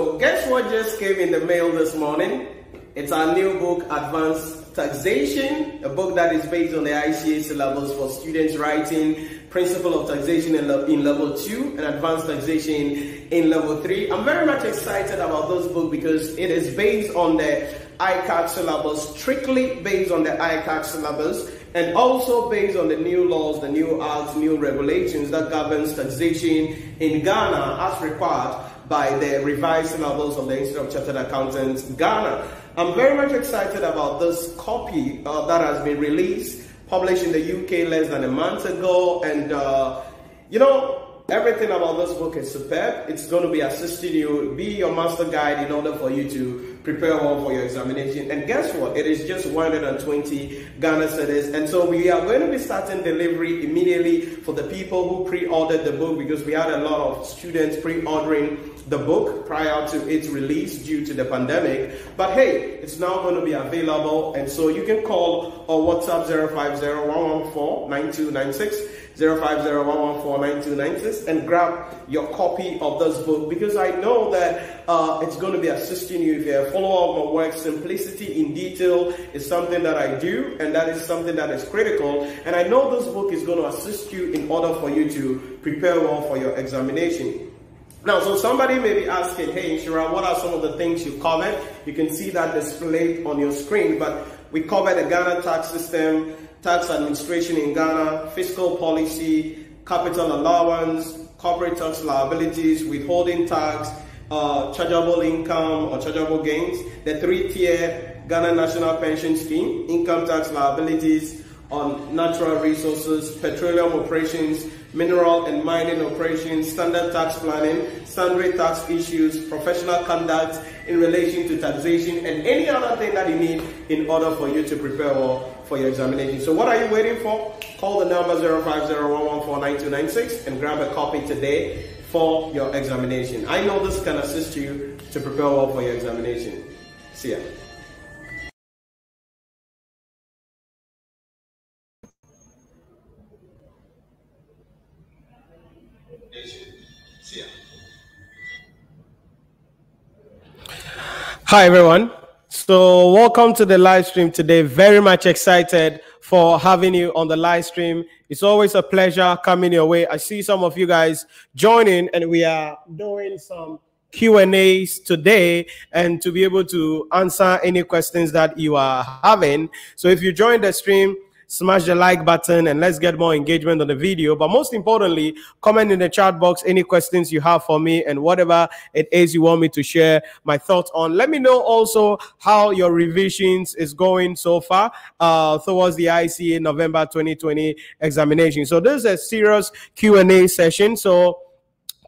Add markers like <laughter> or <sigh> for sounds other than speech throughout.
So guess what just came in the mail this morning? It's our new book, Advanced Taxation, a book that is based on the ICA syllabus for students writing Principle of Taxation in, in Level 2 and Advanced Taxation in Level 3. I'm very much excited about this book because it is based on the ICAG syllabus, strictly based on the ICAG syllabus, and also based on the new laws, the new acts, new regulations that governs taxation in Ghana as required by the revised syllabus of the Institute of Chartered Accountants Ghana. I'm very much excited about this copy uh, that has been released, published in the UK less than a month ago, and uh, you know, Everything about this book is superb. It's going to be assisting you, be your master guide in order for you to prepare well for your examination. And guess what? It is just 120 Ghana cedis. And so we are going to be starting delivery immediately for the people who pre-ordered the book because we had a lot of students pre-ordering the book prior to its release due to the pandemic. But hey, it's now going to be available. And so you can call or WhatsApp 050 114 9296 050 and grab your copy of this book because I know that uh, it's going to be assisting you if you're a follower of my work. Simplicity in detail is something that I do and that is something that is critical. And I know this book is going to assist you in order for you to prepare well for your examination. Now, so somebody may be asking, hey, Nhyira, what are some of the things you covered? You can see that displayed on your screen, but we covered the Ghana tax system, tax administration in Ghana, fiscal policy, capital allowance, corporate tax liabilities, withholding tax, uh, chargeable income or chargeable gains, the three-tier Ghana National Pension Scheme, income tax liabilities on natural resources, petroleum operations, mineral and mining operations, standard tax planning, standard tax issues, professional conduct in relation to taxation, and any other thing that you need in order for you to prepare well for your examination. So what are you waiting for? Call the number 050 and grab a copy today for your examination. I know this can assist you to prepare well for your examination. See ya. Hi everyone. So, welcome to the live stream today. Very much excited for having you on the live stream. It's always a pleasure coming your way. I see some of you guys joining, and we are doing some Q and A's today, and to be able to answer any questions that you are having. So, if you join the stream, smash the like button and let's get more engagement on the video. But most importantly, comment in the chat box any questions you have for me and whatever it is you want me to share my thoughts on. Let me know also how your revisions is going so far uh, towards the ICA November 2020 examination. So this is a serious Q&A session. So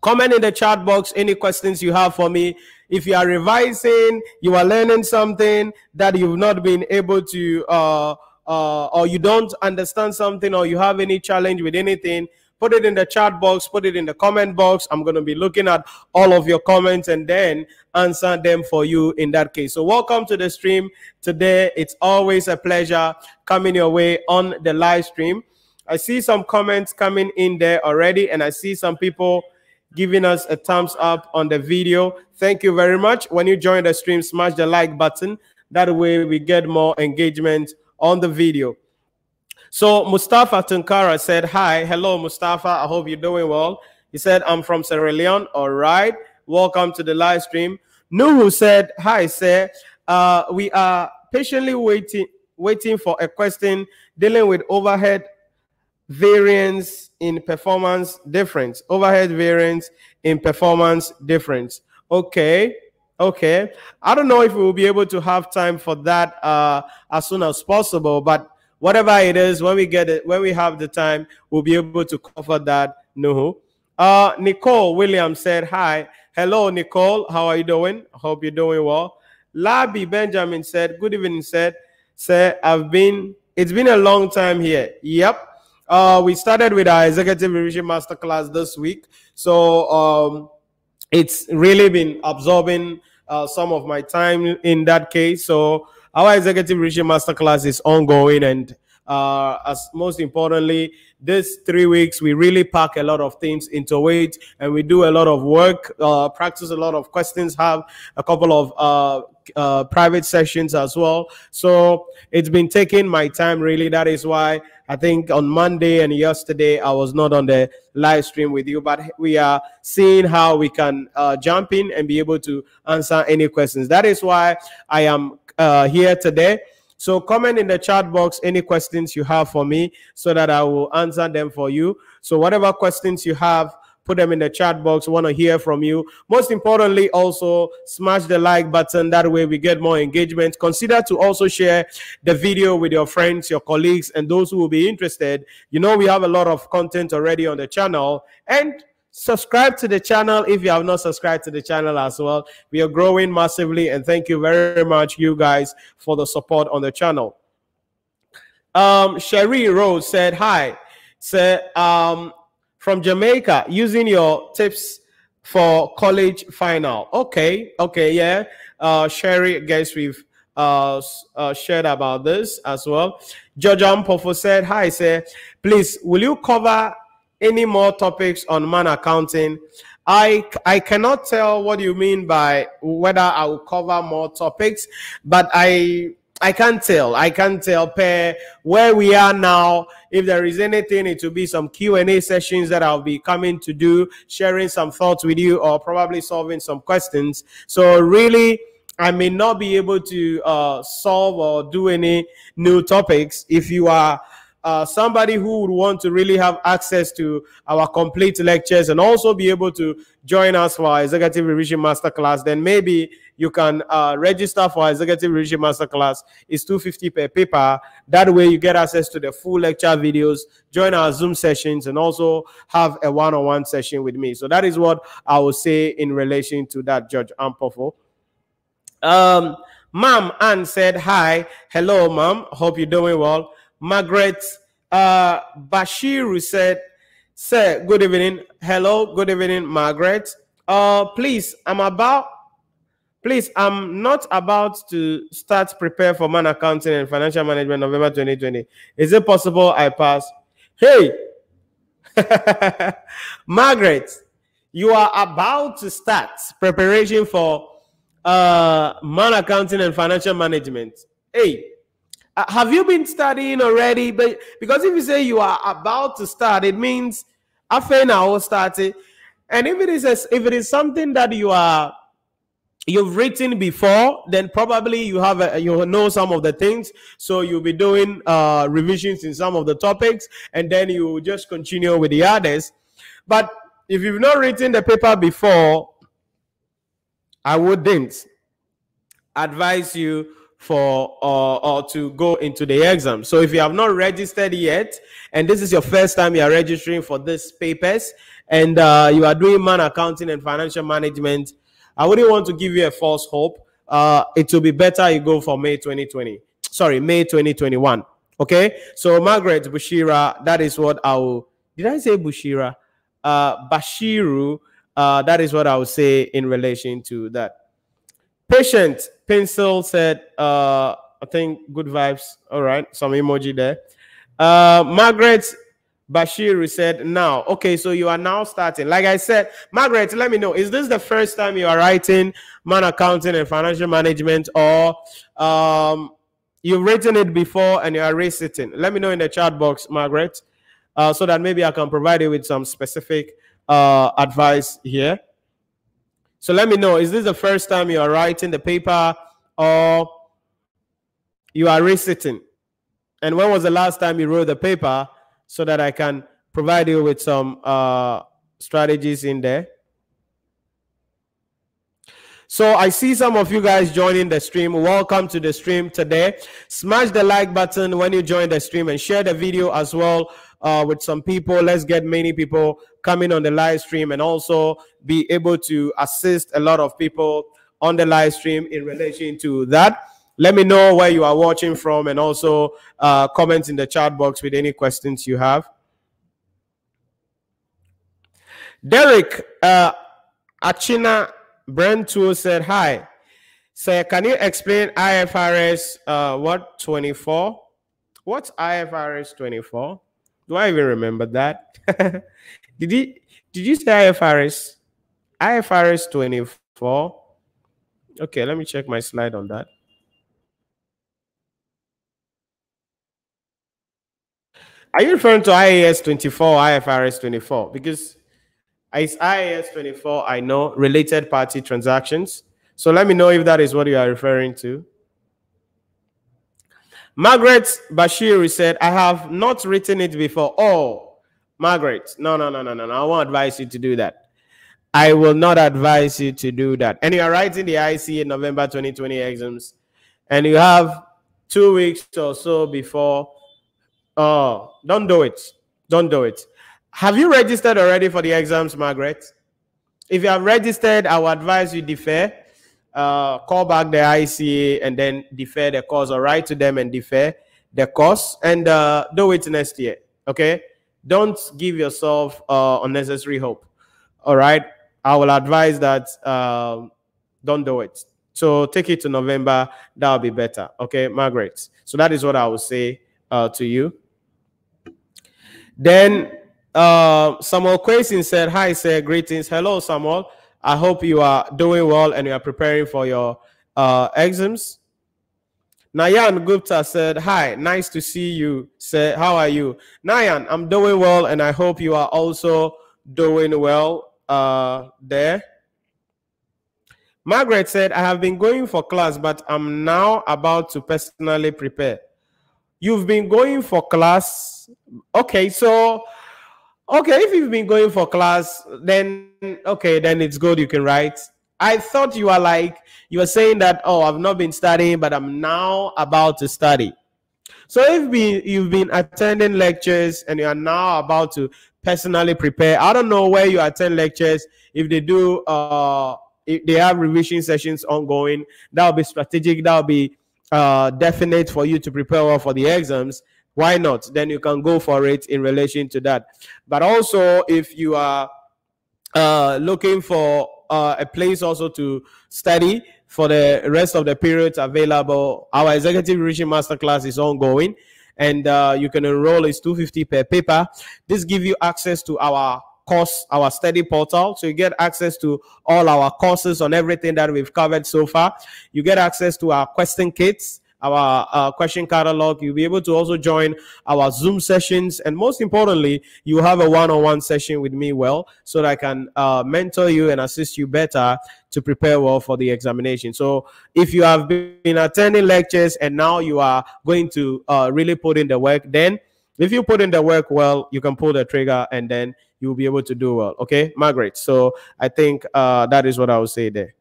comment in the chat box any questions you have for me if you are revising you are learning something that you've not been able to uh, uh, or you don't understand something or you have any challenge with anything, put it in the chat box, put it in the comment box. I'm going to be looking at all of your comments and then answer them for you in that case. So, welcome to the stream today. It's always a pleasure coming your way on the live stream. I see some comments coming in there already, and I see some people giving us a thumbs up on the video. Thank you very much. When you join the stream, smash the like button. That way, we get more engagement on the video. So Mustafa Tunkara said, Hi, hello, Mustafa. I hope you're doing well. He said, I'm from Sierra Leone. All right. Welcome to the live stream. Nuhu said, Hi, sir. Uh, we are patiently waiting, waiting for a question dealing with overhead variance in performance difference. Overhead variance in performance difference. Okay. Okay. I don't know if we will be able to have time for that uh, as soon as possible, but whatever it is, when we get it, when we have the time, we'll be able to cover that. No. Uh, Nicole Williams said, Hi. Hello, Nicole. How are you doing? Hope you're doing well. Labi Benjamin said, Good evening, said, Sir, I've been, it's been a long time here. Yep. Uh, we started with our executive revision masterclass this week. So um, it's really been absorbing uh, some of my time in that case. So our executive revision masterclass is ongoing, and Uh, as most importantly, this three weeks we really pack a lot of things into it, and we do a lot of work, uh, practice a lot of questions, have a couple of uh, uh, private sessions as well. So it's been taking my time really. That is why I think on Monday and yesterday I was not on the live stream with you, but we are seeing how we can uh, jump in and be able to answer any questions. That is why I am uh, here today. So comment in the chat box any questions you have for me so that I will answer them for you. So whatever questions you have, put them in the chat box. want to hear from you. Most importantly, also smash the like button. That way we get more engagement. Consider to also share the video with your friends, your colleagues, and those who will be interested. You know, we have a lot of content already on the channel. And subscribe to the channel if you have not subscribed to the channel as well. We are growing massively. And thank you very much, you guys, for the support on the channel. Um, Sherry Rose said, Hi. Said, um, from Jamaica using your tips for college final. Okay, okay, yeah. Uh, Sherry, I guess we've uh, uh, shared about this as well. George Ampofo said, Hi, sir. Please, will you cover any more topics on man accounting? I, I cannot tell what you mean by whether I will cover more topics, but I I can't tell. I can't tell per where we are now. If there is anything, it will be some Q and A sessions that I'll be coming to do, sharing some thoughts with you, or probably solving some questions. So really, I may not be able to uh, solve or do any new topics. If you are uh, somebody who would want to really have access to our complete lectures and also be able to join us for our executive revision masterclass, then maybe you can uh, register for executive revision masterclass. It's 250 per paper. That way you get access to the full lecture videos, join our Zoom sessions, and also have a one-on-one session with me. So that is what I will say in relation to that, George Ampofo. Um, Mom Ann said, hi. Hello, Mom. Hope you're doing well. Margaret uh, Bashiru said, Sir, good evening. Hello, good evening, Margaret. Uh, please, I'm about Please, I'm not about to start prepare for man accounting and financial management November 2020. Is it possible I pass? Hey, <laughs> Margaret, you are about to start preparation for uh, man accounting and financial management. Hey, uh, have you been studying already? But because if you say you are about to start, it means after now started. And if it is a, if it is something that you are you've written before then probably you have a, you know some of the things so you'll be doing uh, revisions in some of the topics and then you just continue with the others but if you've not written the paper before i wouldn't advise you for uh, or to go into the exam so if you have not registered yet and this is your first time you are registering for these papers and uh, you are doing man accounting and financial management I wouldn't want to give you a false hope. Uh, it will be better you go for May 2020. Sorry, May 2021. Okay. So Margaret Bushira, that is what I will. Did I say Bushira? Uh, Bashiru. Uh, that is what I would say in relation to that. Patient pencil said, uh, I think good vibes. All right, some emoji there. Uh, Margaret Bashir said, now, okay, so you are now starting. Like I said, Margaret, let me know, is this the first time you are writing man accounting and financial management or um, you've written it before and you are resitting? Let me know in the chat box, Margaret, uh, so that maybe I can provide you with some specific uh, advice here. So let me know, is this the first time you are writing the paper or you are resitting? And when was the last time you wrote the paper? so that I can provide you with some uh, strategies in there. So I see some of you guys joining the stream. Welcome to the stream today. Smash the like button when you join the stream and share the video as well uh, with some people. Let's get many people coming on the live stream and also be able to assist a lot of people on the live stream in relation to that. Let me know where you are watching from and also uh, comment in the chat box with any questions you have. Derek uh, Achina Brentu said, Hi. So, can you explain IFRS uh, what 24? What's IFRS 24? Do I even remember that? <laughs> did he did you say IFRS? IFRS 24. Okay, let me check my slide on that. Are you referring to IAS 24 IFRS 24? Because it's IAS 24, I know, related party transactions. So let me know if that is what you are referring to. Margaret Bashir said, I have not written it before. Oh, Margaret, no, no, no, no, no, no. I won't advise you to do that. I will not advise you to do that. And you are writing the ICA November 2020 exams, and you have two weeks or so before. Oh, don't do it. Don't do it. Have you registered already for the exams, Margaret? If you have registered, I will advise you defer uh, call back the ICA and then defer the course or write to them and defer the course and uh, do it next year. Okay. Don't give yourself uh, unnecessary hope. All right. I will advise that um, don't do it. So take it to November. That'll be better. Okay, Margaret. So that is what I will say uh, to you. Then uh, Samuel Quasin said, Hi, sir. Greetings. Hello, Samuel. I hope you are doing well and you are preparing for your uh, exams. Nayan Gupta said, Hi, nice to see you. Say, How are you? Nayan, I'm doing well and I hope you are also doing well uh, there. Margaret said, I have been going for class, but I'm now about to personally prepare. You've been going for class. Okay, so Okay, if you've been going for class, then okay, then it's good. You can write. I thought you were like you were saying that. Oh, I've not been studying, but I'm now about to study. So if you've been attending lectures and you are now about to personally prepare, I don't know where you attend lectures. If they do, uh, if they have revision sessions ongoing, that'll be strategic. That'll be uh, definite for you to prepare well for the exams why not then you can go for it in relation to that but also if you are uh, looking for uh, a place also to study for the rest of the periods available. Our executive revision masterclass is ongoing and uh, you can enroll. It's 250 per paper. This give you access to our course our study portal. So you get access to all our courses on everything that we've covered so far. You get access to our question kits our uh, question catalog. You'll be able to also join our Zoom sessions. And most importantly, you have a one on one session with me, well, so that I can uh, mentor you and assist you better to prepare well for the examination. So if you have been attending lectures and now you are going to uh, really put in the work, then if you put in the work well, you can pull the trigger and then you'll be able to do well. Okay, Margaret. So I think uh, that is what I would say there.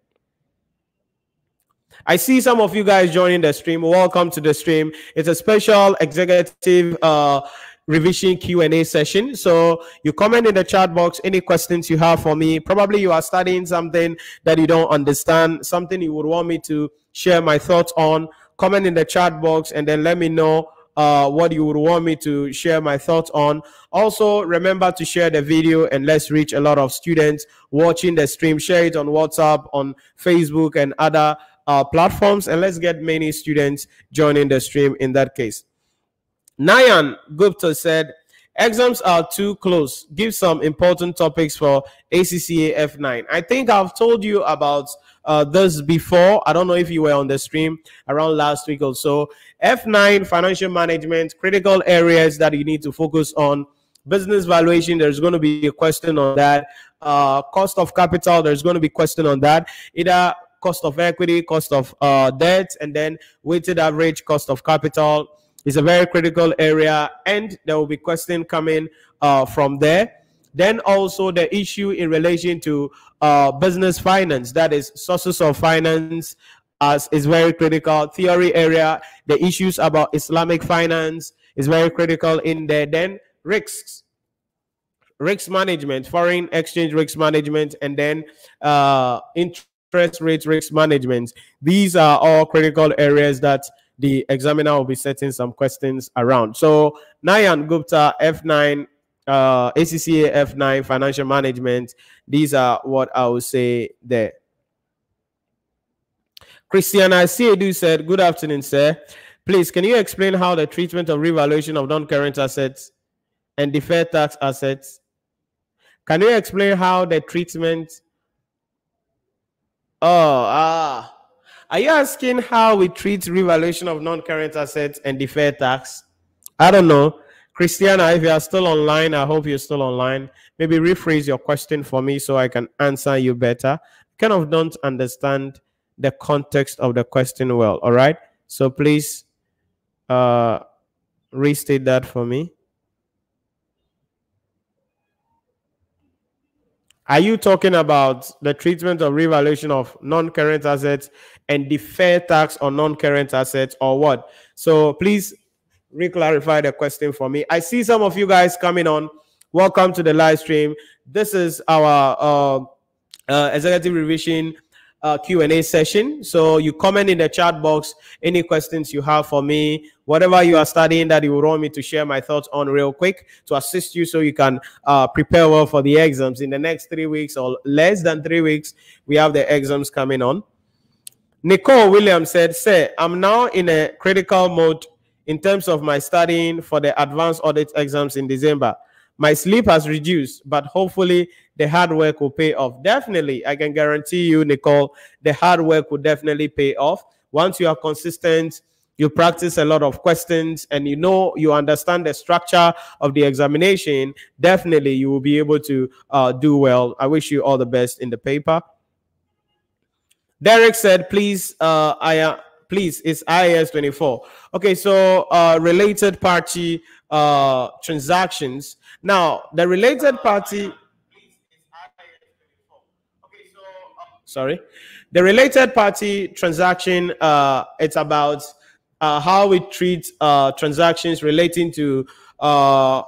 I see some of you guys joining the stream. Welcome to the stream. It's a special executive uh, revision Q&A session. So you comment in the chat box any questions you have for me. Probably you are studying something that you don't understand, something you would want me to share my thoughts on. Comment in the chat box and then let me know uh, what you would want me to share my thoughts on. Also, remember to share the video and let's reach a lot of students watching the stream. Share it on WhatsApp, on Facebook, and other uh, platforms and let's get many students joining the stream in that case. Nayan Gupta said, exams are too close. Give some important topics for ACCA F9. I think I've told you about uh, this before. I don't know if you were on the stream around last week or so. F9 financial management, critical areas that you need to focus on. Business valuation, there's going to be a question on that. Uh, cost of capital, there's going to be question on that. Either cost of equity, cost of uh, debt, and then weighted average cost of capital is a very critical area, and there will be questions coming uh, from there. Then also the issue in relation to uh, business finance, that is sources of finance, as is very critical. Theory area, the issues about Islamic finance is very critical in there. Then risks, risk management, foreign exchange risk management, and then uh, interest interest rate risk management. These are all critical areas that the examiner will be setting some questions around. So Nayan Gupta, F9, uh, ACCA F9, financial management. These are what I would say there. Christiana Siedu said, Good afternoon, sir. Please, can you explain how the treatment of revaluation of non-current assets and deferred tax assets? Can you explain how the treatment? Oh, ah. Are you asking how we treat revaluation of non-current assets and deferred tax? I don't know. Christiana, if you are still online, I hope you're still online. Maybe rephrase your question for me so I can answer you better. Kind of don't understand the context of the question well. All right. So please uh, restate that for me. Are you talking about the treatment of revaluation of non-current assets and deferred tax on non-current assets or what? So please re-clarify the question for me. I see some of you guys coming on. Welcome to the live stream. This is our uh, uh, executive revision uh, Q&A session. So you comment in the chat box any questions you have for me, whatever you are studying that you want me to share my thoughts on real quick to assist you so you can uh, prepare well for the exams. In the next three weeks or less than three weeks, we have the exams coming on. Nicole Williams said, Sir, I'm now in a critical mode in terms of my studying for the advanced audit exams in December. My sleep has reduced, but hopefully the hard work will pay off. Definitely, I can guarantee you, Nicole, the hard work will definitely pay off. Once you are consistent, you practice a lot of questions and you know you understand the structure of the examination definitely you will be able to uh, do well i wish you all the best in the paper derek said please uh, i uh, please it's ias 24 okay so uh, related party uh, transactions now the related party sorry the related party transaction uh, it's about uh, how we treat uh, transactions relating to uh,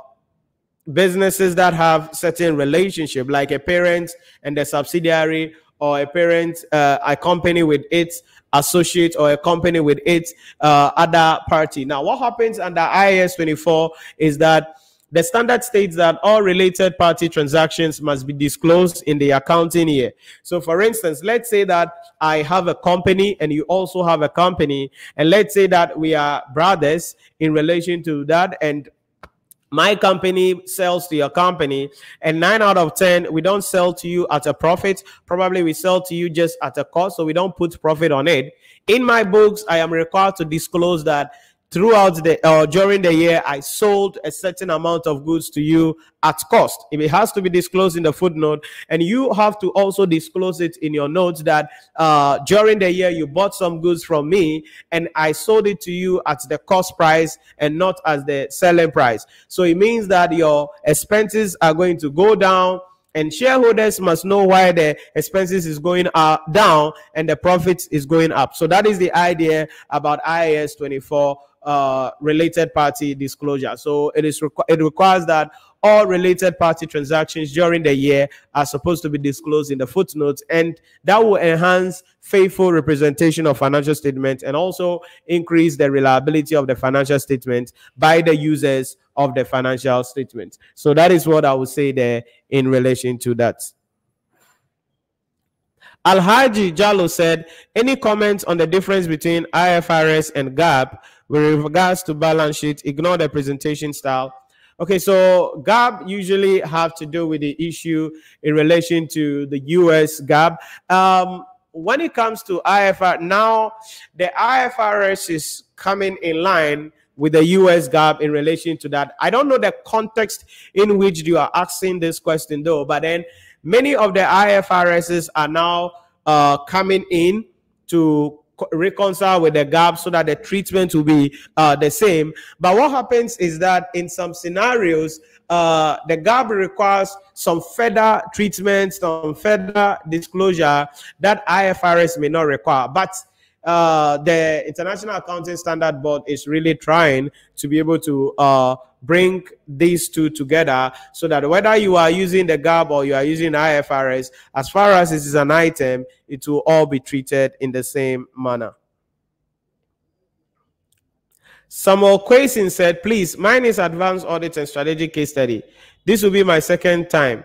businesses that have certain relationship like a parent and a subsidiary or a parent uh, a company with its associate or a company with its uh, other party. Now what happens under ias 24 is that the standard states that all related party transactions must be disclosed in the accounting year. So, for instance, let's say that I have a company and you also have a company, and let's say that we are brothers in relation to that, and my company sells to your company and nine out of ten we don't sell to you at a profit probably we sell to you just at a cost so we don't put profit on it in my books i am required to disclose that throughout the uh, during the year i sold a certain amount of goods to you at cost. It has to be disclosed in the footnote and you have to also disclose it in your notes that uh, during the year you bought some goods from me and i sold it to you at the cost price and not as the selling price. So it means that your expenses are going to go down and shareholders must know why the expenses is going uh, down and the profits is going up. So that is the idea about ias 24 uh, related party disclosure. So it is requ- it requires that all related party transactions during the year are supposed to be disclosed in the footnotes, and that will enhance faithful representation of financial statements and also increase the reliability of the financial statement by the users of the financial statement. So that is what I would say there in relation to that. Alhaji Jallo said, any comments on the difference between IFRS and GAAP with regards to balance sheet, ignore the presentation style. Okay, so GAAP usually have to do with the issue in relation to the US GAAP. Um, when it comes to IFRS, now the IFRS is coming in line with the US GAAP in relation to that. I don't know the context in which you are asking this question though, but then many of the IFRSs are now uh, coming in to reconcile with the GAAP so that the treatment will be uh, the same. But what happens is that in some scenarios, uh, the GAAP requires some further treatment, some further disclosure that IFRS may not require. But uh, the International Accounting Standard Board is really trying to be able to uh, bring these two together so that whether you are using the GAAP or you are using IFRS, as far as this is an item, it will all be treated in the same manner. Samuel Quasin said, please, mine is advanced audit and strategic case study. This will be my second time.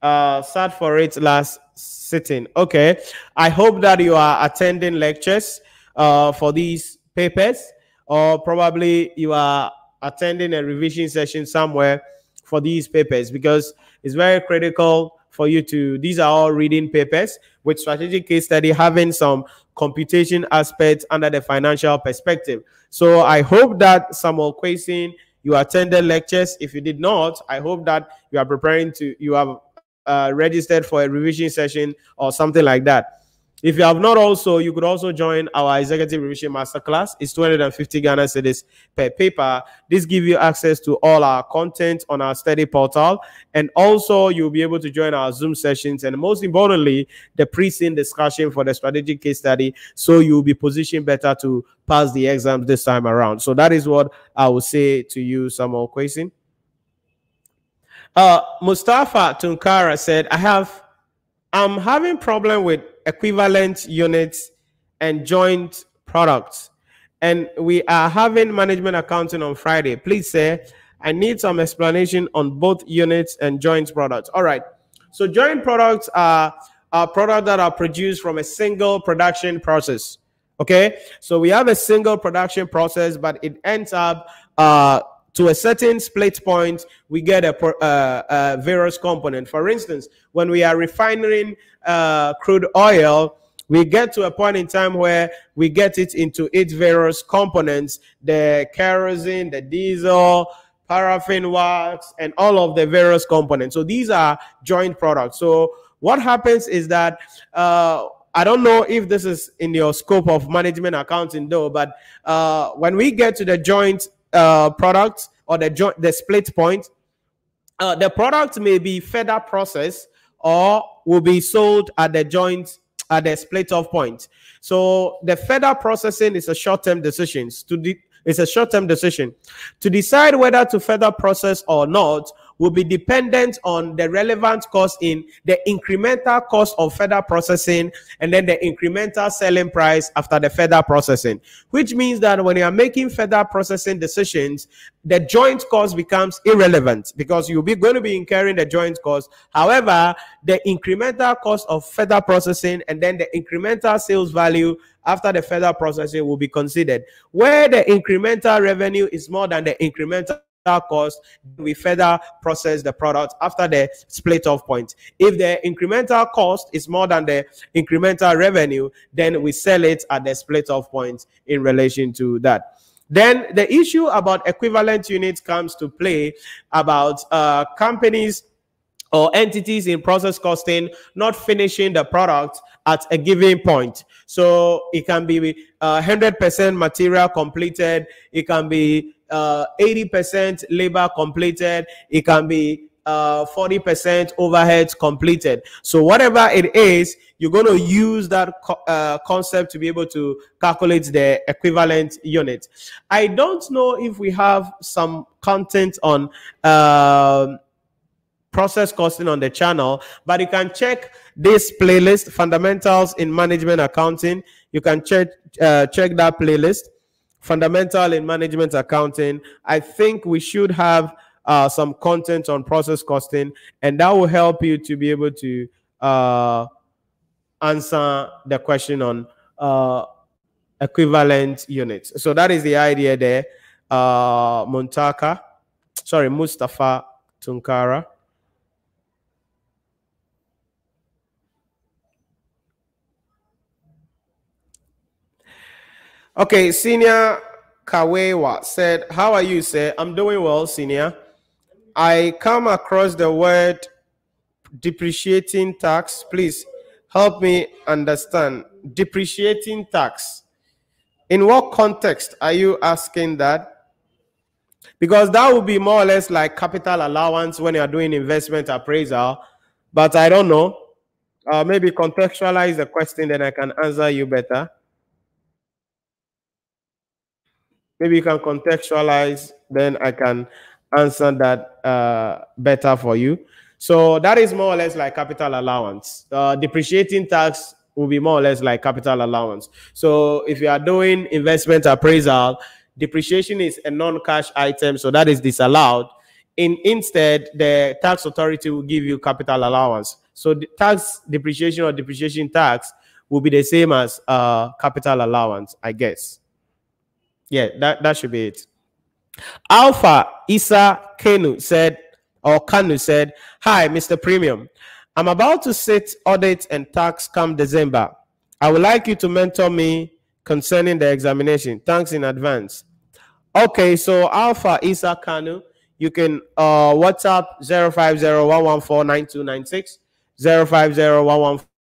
Uh, sat for it last sitting. Okay. I hope that you are attending lectures uh, for these papers. or probably you are attending a revision session somewhere for these papers because it's very critical for you to these are all reading papers with strategic case study having some computation aspects under the financial perspective. So i hope that samuel Kwesing, you attended lectures. If you did not i hope that you are preparing to you have uh, registered for a revision session or something like that if you have not also, you could also join our executive revision masterclass. It's 250 Ghana cedis per paper. This gives you access to all our content on our study portal. And also you'll be able to join our Zoom sessions. And most importantly, the pre-scene discussion for the strategic case study. So you'll be positioned better to pass the exams this time around. So that is what I will say to you, Samuel Kwesing. Uh, Mustafa Tunkara said, I have, I'm having problem with equivalent units and joint products. And we are having management accounting on Friday. Please say, I need some explanation on both units and joint products. All right. So joint products are, are products that are produced from a single production process. Okay. So we have a single production process, but it ends up uh, to a certain split point, we get a, uh, a various component. For instance, when we are refining uh, crude oil, we get to a point in time where we get it into its various components, the kerosene, the diesel, paraffin wax, and all of the various components. So these are joint products. So what happens is that uh, I don't know if this is in your scope of management accounting though, but uh, when we get to the joint uh, product or the joint the split point, uh, the product may be further processed or will be sold at the joint at the split off point. So the further processing is a short-term decision. To de- it's a short-term decision to decide whether to further process or not will be dependent on the relevant cost in the incremental cost of further processing and then the incremental selling price after the further processing, which means that when you are making further processing decisions, the joint cost becomes irrelevant because you'll be going to be incurring the joint cost. However, the incremental cost of further processing and then the incremental sales value after the further processing will be considered. Where the incremental revenue is more than the incremental cost, we further process the product after the split off point. If the incremental cost is more than the incremental revenue, then we sell it at the split off point in relation to that. Then the issue about equivalent units comes to play about uh, companies or entities in process costing not finishing the product at a given point. So it can be uh, 100% material completed. It can be uh, 80% labor completed. It can be uh, 40% overheads completed. So whatever it is, you're going to use that co uh, concept to be able to calculate the equivalent unit. I don't know if we have some content on uh, process costing on the channel, but you can check this playlist, Fundamentals in Management Accounting. You can check, uh, check that playlist fundamental in management accounting. I think we should have uh, some content on process costing, and that will help you to be able to uh, answer the question on uh, equivalent units. So that is the idea there. Uh, Montaka, sorry, Mustafa Tunkara. Okay, Senior Kawewa said, How are you, sir? I'm doing well, Senior. I come across the word depreciating tax. Please help me understand. Depreciating tax. In what context are you asking that? Because that would be more or less like capital allowance when you're doing investment appraisal. But I don't know. Uh, maybe contextualize the question, then I can answer you better. Maybe you can contextualize, then I can answer that uh, better for you. So that is more or less like capital allowance. Uh, depreciating tax will be more or less like capital allowance. So if you are doing investment appraisal, depreciation is a non-cash item, so that is disallowed. In instead, the tax authority will give you capital allowance. So the tax depreciation or depreciation tax will be the same as uh, capital allowance, I guess. Yeah, that, that should be it. Alpha Isa Kenu said, or Kanu said, Hi, Mr. Premium. I'm about to sit audit and tax come December. I would like you to mentor me concerning the examination. Thanks in advance. Okay, so Alpha Isa Kanu, you can uh, WhatsApp 050 050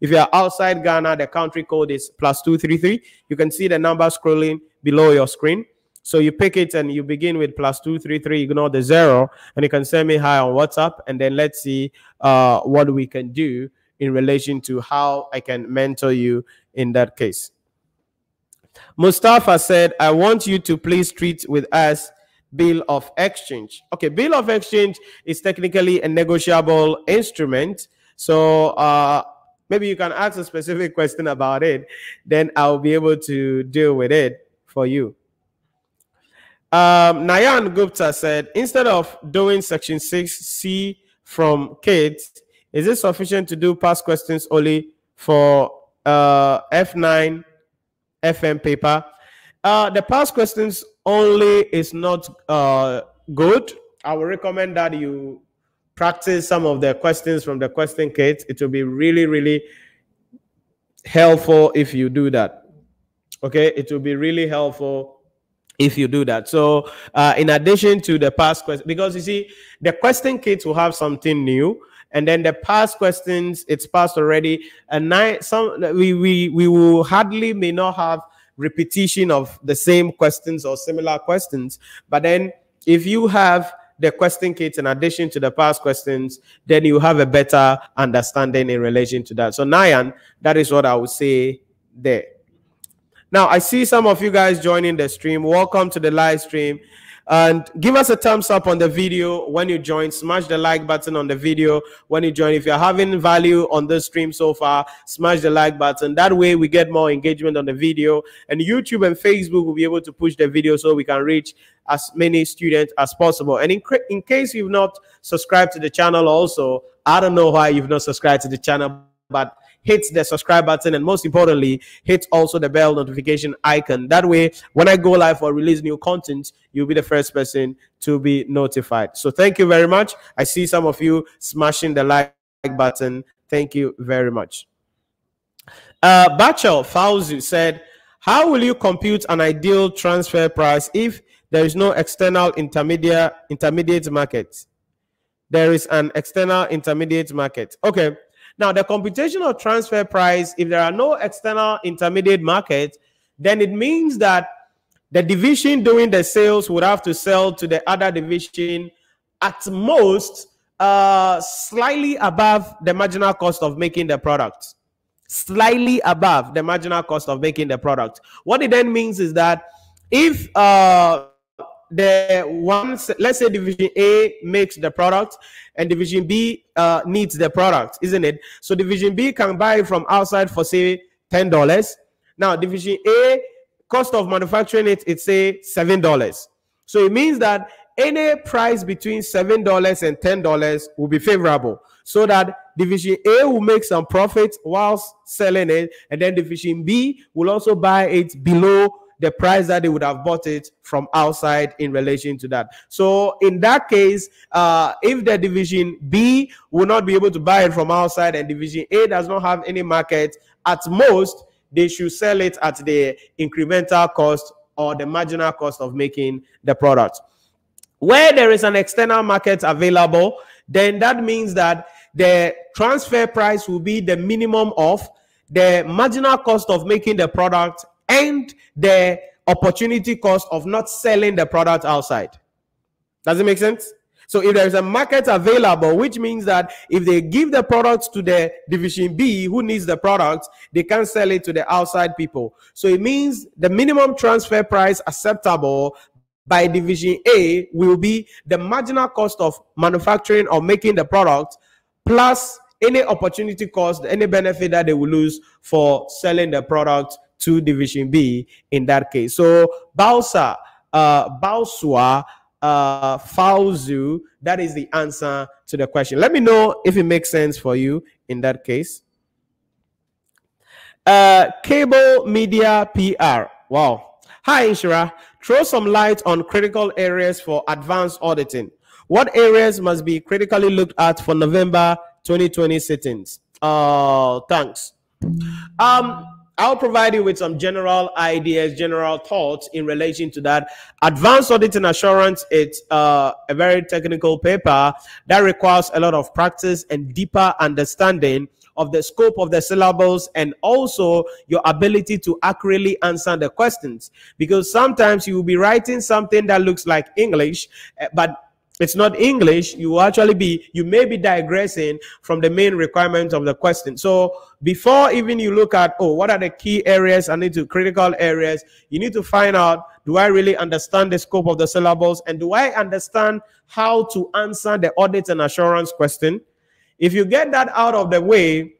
If you are outside Ghana, the country code is plus 233. You can see the number scrolling below your screen. So you pick it and you begin with plus two three three. Ignore the zero, and you can send me hi on WhatsApp, and then let's see uh, what we can do in relation to how I can mentor you in that case. Mustafa said, "I want you to please treat with us." bill of exchange okay bill of exchange is technically a negotiable instrument so uh maybe you can ask a specific <laughs> question about it then i'll be able to deal with it for you um, Nayan Gupta said, instead of doing section 6C from kids, is it sufficient to do past questions only for uh, F9 FM paper? Uh, the past questions only is not uh, good. I would recommend that you practice some of the questions from the question kit. It will be really, really helpful if you do that. Okay, it will be really helpful if you do that. So, uh, in addition to the past question, because you see, the question kits will have something new, and then the past questions it's passed already, and now some we we we will hardly may not have repetition of the same questions or similar questions, but then if you have the question kit in addition to the past questions, then you have a better understanding in relation to that. So, Nayan, that is what I would say there. Now, I see some of you guys joining the stream. Welcome to the live stream. And give us a thumbs up on the video when you join. Smash the like button on the video when you join. If you're having value on this stream so far, smash the like button. That way, we get more engagement on the video. And YouTube and Facebook will be able to push the video so we can reach as many students as possible. And in, in case you've not subscribed to the channel, also, I don't know why you've not subscribed to the channel, but hit the subscribe button, and most importantly, hit also the bell notification icon. That way, when I go live or release new content, you'll be the first person to be notified. So thank you very much. I see some of you smashing the like button. Thank you very much. Uh, Bachel Fauzi said, how will you compute an ideal transfer price if there is no external intermediate intermediate market? There is an external intermediate market. Okay. Now, the computational transfer price, if there are no external intermediate markets, then it means that the division doing the sales would have to sell to the other division at most uh, slightly above the marginal cost of making the product. Slightly above the marginal cost of making the product. What it then means is that if uh, the one let's say division a makes the product and division b uh, needs the product isn't it? So division b can buy from outside for say ten dollars. Now division a cost of manufacturing it it's say seven dollars. So it means that any price between seven dollars and ten dollars will be favorable so that division a will make some profit whilst selling it and then division b will also buy it below the price that they would have bought it from outside in relation to that. So in that case, uh, if the division B will not be able to buy it from outside and division A does not have any market, at most they should sell it at the incremental cost or the marginal cost of making the product. Where there is an external market available, then that means that the transfer price will be the minimum of the marginal cost of making the product and the opportunity cost of not selling the product outside. Does it make sense? So if there's a market available, which means that if they give the products to the division B who needs the product, they can sell it to the outside people. So it means the minimum transfer price acceptable by division A will be the marginal cost of manufacturing or making the product plus any opportunity cost, any benefit that they will lose for selling the product to Division B in that case. So Bausa, uh, Bausua, uh, Fauzu, that is the answer to the question. Let me know if it makes sense for you in that case. Uh, cable media PR. Wow. Hi, Nhyira. Throw some light on critical areas for advanced auditing. What areas must be critically looked at for November 2020 sittings? Uh, thanks. Um, I'll provide you with some general ideas, general thoughts in relation to that. Advanced audit and assurance, it's uh, a very technical paper that requires a lot of practice and deeper understanding of the scope of the syllables and also your ability to accurately answer the questions. Because sometimes you will be writing something that looks like English, eh, but it's not English, you will actually be, you may be digressing from the main requirements of the question. So before even you look at, oh, what are the key areas I need to critical areas, you need to find out, do I really understand the scope of the syllables? And do I understand how to answer the audit and assurance question? If you get that out of the way,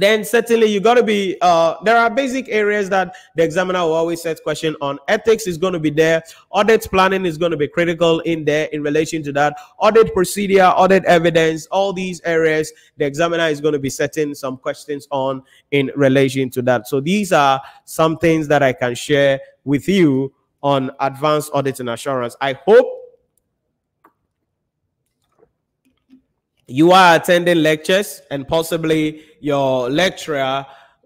then certainly you got to be uh, there are basic areas that the examiner will always set question on. Ethics is going to be there. Audit planning is going to be critical in there in relation to that. Audit procedure audit evidence all these areas the examiner is going to be setting some questions on in relation to that. So these are some things that i can share with you on advanced audit and assurance. I hope you are attending lectures and possibly your lecturer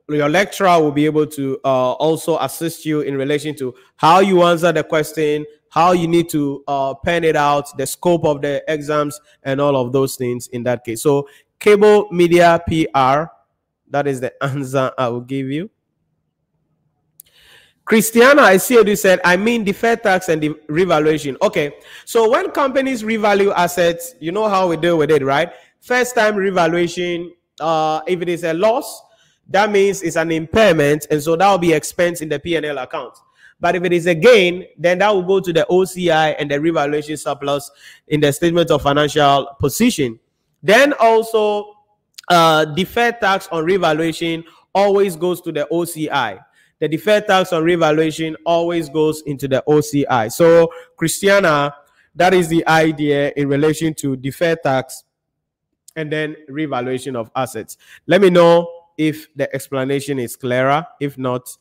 your lecturer will be able to uh, also assist you in relation to how you answer the question how you need to uh, pen it out the scope of the exams and all of those things in that case. So cable media pr that is the <laughs> answer i will give you Christiana, I see you said, I mean deferred tax and the revaluation. Okay, so when companies revalue assets, you know how we deal with it, right? First time revaluation, uh, if it is a loss, that means it's an impairment, and so that will be expense in the P&L account. But if it is a gain, then that will go to the OCI and the revaluation surplus in the statement of financial position. Then also, uh, deferred tax on revaluation always goes to the OCI the deferred tax on revaluation always goes into the OCI. So, Christiana, that is the idea in relation to deferred tax and then revaluation of assets. Let me know if the explanation is clearer. If not,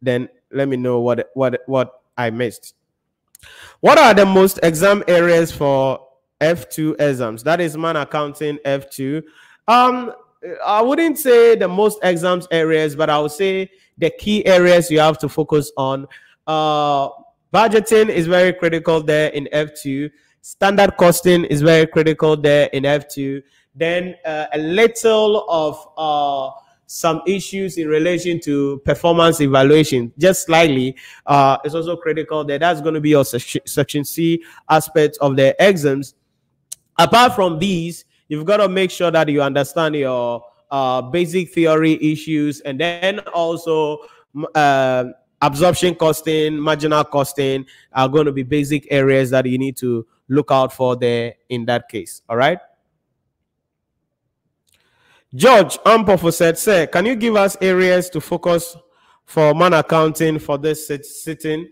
then let me know what what what I missed. What are the most exam areas for F2 exams? That is man accounting F2. Um, I wouldn't say the most exams areas, but I would say the key areas you have to focus on. Uh, budgeting is very critical there in F2. Standard costing is very critical there in F2. Then uh, a little of uh, some issues in relation to performance evaluation, just slightly, uh, is also critical there. That's going to be your section C aspect of the exams. Apart from these, you've got to make sure that you understand your uh, basic theory issues, and then also uh, absorption costing, marginal costing are going to be basic areas that you need to look out for there in that case. All right. George Ampofo said, Sir, can you give us areas to focus for man accounting for this sitting?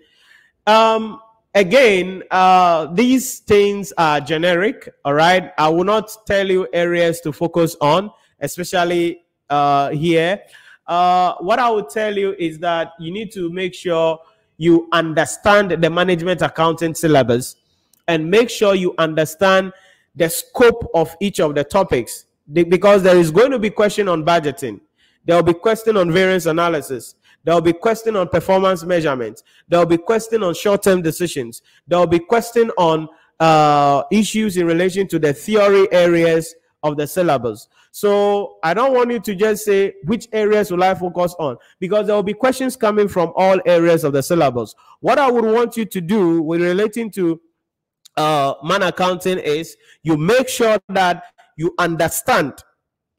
Um, again, uh, these things are generic. All right. I will not tell you areas to focus on especially uh, here. Uh, what I would tell you is that you need to make sure you understand the management accounting syllabus and make sure you understand the scope of each of the topics. Because there is going to be question on budgeting. There will be question on variance analysis. There will be question on performance measurement there will be question on short-term decisions. There will be question on uh, issues in relation to the theory areas of the syllabus. So I don't want you to just say which areas will I focus on because there will be questions coming from all areas of the syllabus. What I would want you to do with relating to uh, man accounting is you make sure that you understand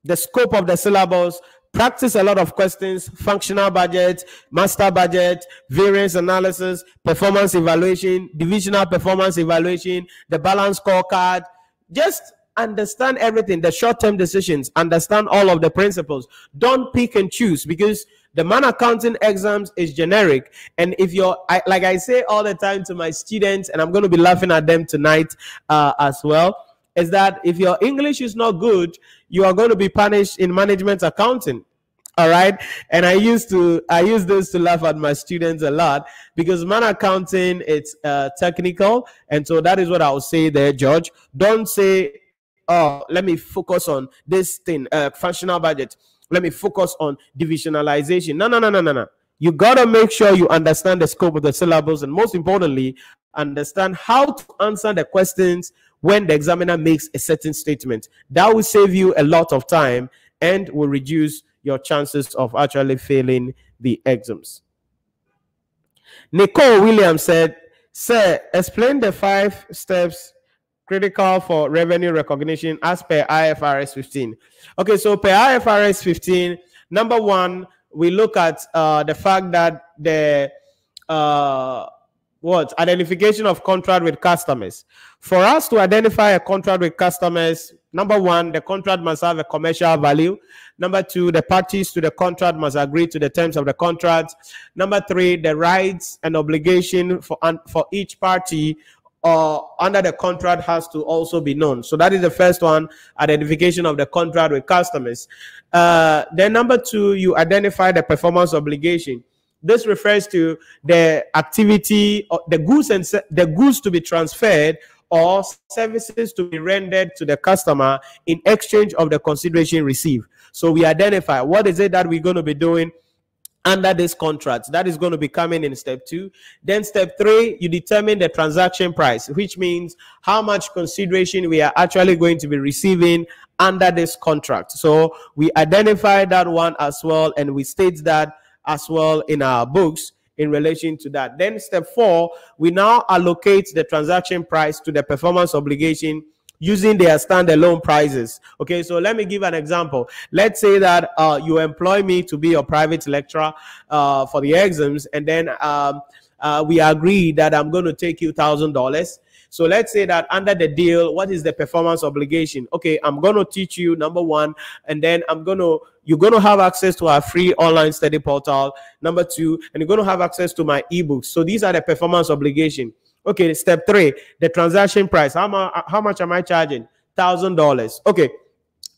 the scope of the syllabus, practice a lot of questions, functional budget, master budget, variance analysis, performance evaluation, divisional performance evaluation, the balance scorecard. Just understand everything, the short term decisions, understand all of the principles. Don't pick and choose because the man accounting exams is generic. And if you're, I, like I say all the time to my students, and I'm going to be laughing at them tonight uh, as well, is that if your English is not good, you are going to be punished in management accounting. All right. And I used to I use this to laugh at my students a lot because man accounting it's uh, technical. And so that is what I'll say there, George. Don't say, oh, let me focus on this thing, uh, functional budget. Let me focus on divisionalization. No, no, no, no, no, no. You gotta make sure you understand the scope of the syllabus and most importantly, understand how to answer the questions when the examiner makes a certain statement. That will save you a lot of time and will reduce your chances of actually failing the exams. Nicole Williams said, Sir, explain the five steps critical for revenue recognition as per IFRS 15. Okay, so per IFRS 15, number one, we look at uh, the fact that the uh, what identification of contract with customers. For us to identify a contract with customers, number one, the contract must have a commercial value. Number two, the parties to the contract must agree to the terms of the contract. Number three, the rights and obligation for for each party uh, under the contract has to also be known. So that is the first one, identification of the contract with customers. Uh, then number two, you identify the performance obligation. This refers to the activity, the goods and the goods to be transferred or services to be rendered to the customer in exchange of the consideration received. So we identify what is it that we're going to be doing under this contract. That is going to be coming in step two. Then step three, you determine the transaction price, which means how much consideration we are actually going to be receiving under this contract. So we identify that one as well, and we state that as well in our books in relation to that. Then step four, we now allocate the transaction price to the performance obligation using their standalone prices. Okay, so let me give an example. Let's say that uh, you employ me to be your private lecturer uh, for the exams, and then um, uh, we agree that I'm going to take you thousand dollars. So let's say that under the deal, what is the performance obligation? Okay, I'm going to teach you number one, and then I'm going to you're going to have access to our free online study portal. Number two, and you're going to have access to my ebooks. So these are the performance obligation. Okay, step three, the transaction price. How, much? how much am I charging? Thousand dollars. Okay.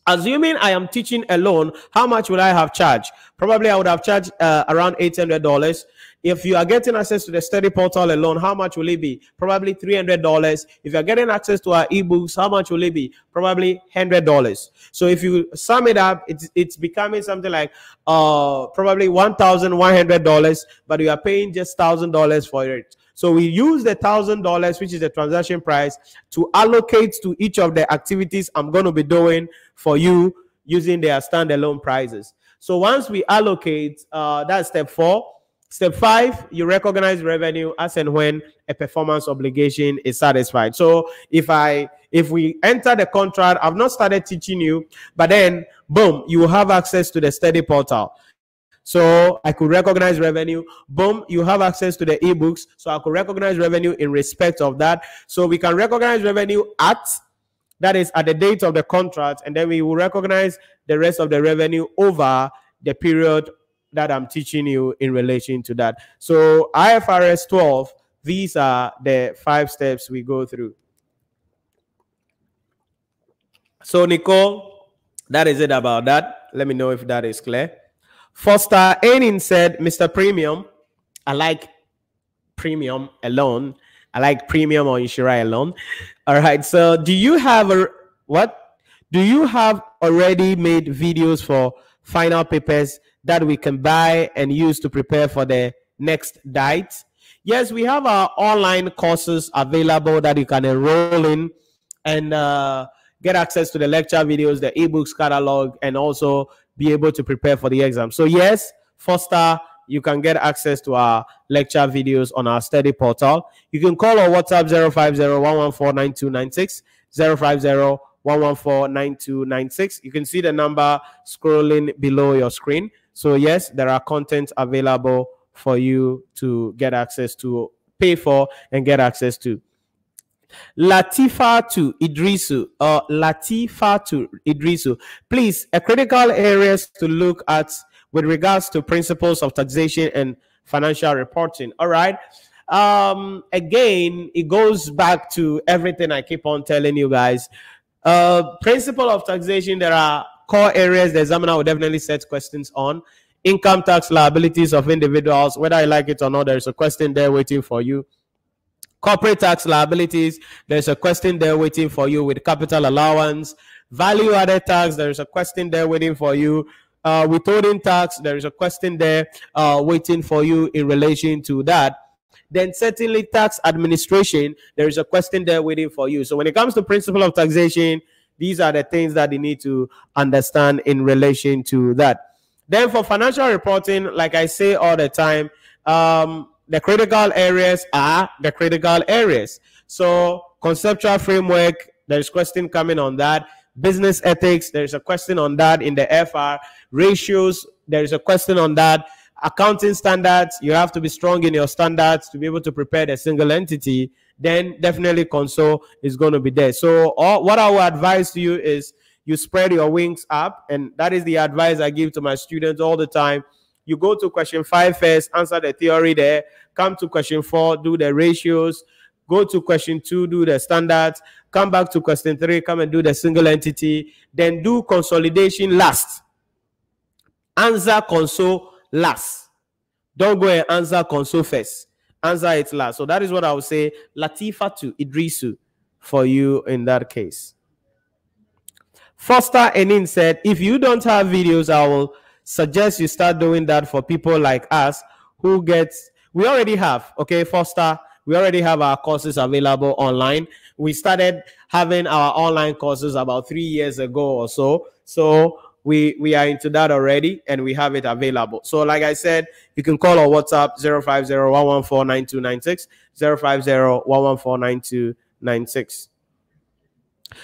Assuming I am teaching alone, how much will I have charged? Probably I would have charged uh, around $800. If you are getting access to the study portal alone, how much will it be? Probably $300. If you're getting access to our ebooks, how much will it be? Probably $100. So if you sum it up, it's, it's becoming something like uh, probably $1,100, but you are paying just $1,000 for it. So we use the thousand dollars, which is the transaction price, to allocate to each of the activities I'm going to be doing for you using their standalone prices. So once we allocate, uh, that's step four. Step five, you recognize revenue as and when a performance obligation is satisfied. So if I if we enter the contract, I've not started teaching you, but then boom, you will have access to the study portal. So I could recognize revenue. Boom, you have access to the ebooks. So I could recognize revenue in respect of that. So we can recognize revenue at that is at the date of the contract, and then we will recognize the rest of the revenue over the period that I'm teaching you in relation to that. So IFRS 12, these are the five steps we go through. So Nicole, that is it about that. Let me know if that is clear. Foster Ainin said, Mr. Premium, I like premium alone. I like premium or Nhyira alone. All right. So do you have a what? Do you have already made videos for final papers that we can buy and use to prepare for the next diet? Yes, we have our online courses available that you can enroll in and uh, get access to the lecture videos, the ebooks catalog, and also be able to prepare for the exam. So yes, Foster, you can get access to our lecture videos on our study portal. You can call or WhatsApp 050-114-9296, 050-114-9296. You can see the number scrolling below your screen. So yes, there are content available for you to get access to, pay for, and get access to. Latifa to Idrisu or Latifa to Idrisu. Please, a critical areas to look at with regards to principles of taxation and financial reporting. All right. Um, again, it goes back to everything I keep on telling you guys. Uh, principle of taxation, there are core areas the examiner will definitely set questions on. Income tax liabilities of individuals, whether I like it or not, there's a question there waiting for you. Corporate tax liabilities, there's a question there waiting for you with capital allowance. Value added tax, there's a question there waiting for you. Uh, withholding tax, there is a question there uh, waiting for you in relation to that then certainly tax administration, there is a question there waiting for you. So when it comes to principle of taxation, these are the things that they need to understand in relation to that. Then for financial reporting, like I say all the time, um, the critical areas are the critical areas. So conceptual framework, there's question coming on that. Business ethics, there's a question on that in the FR. Ratios, there's a question on that accounting standards, you have to be strong in your standards to be able to prepare the single entity, then definitely consol is going to be there. So all, what I would advise to you is you spread your wings up. And that is the advice I give to my students all the time. You go to question five first, answer the theory there. Come to question four, do the ratios. Go to question two, do the standards. Come back to question three, come and do the single entity. Then do consolidation last. Answer consol last. Don't go and answer consol first. Answer it last. So that is what I would say. Latifa to Idrisu for you in that case. Foster Enin said, if you don't have videos, I will suggest you start doing that for people like us who get we already have okay foster we already have our courses available online. We started having our online courses about three years ago or so. So we we are into that already and we have it available. So like i said you can call our whatsapp 050 050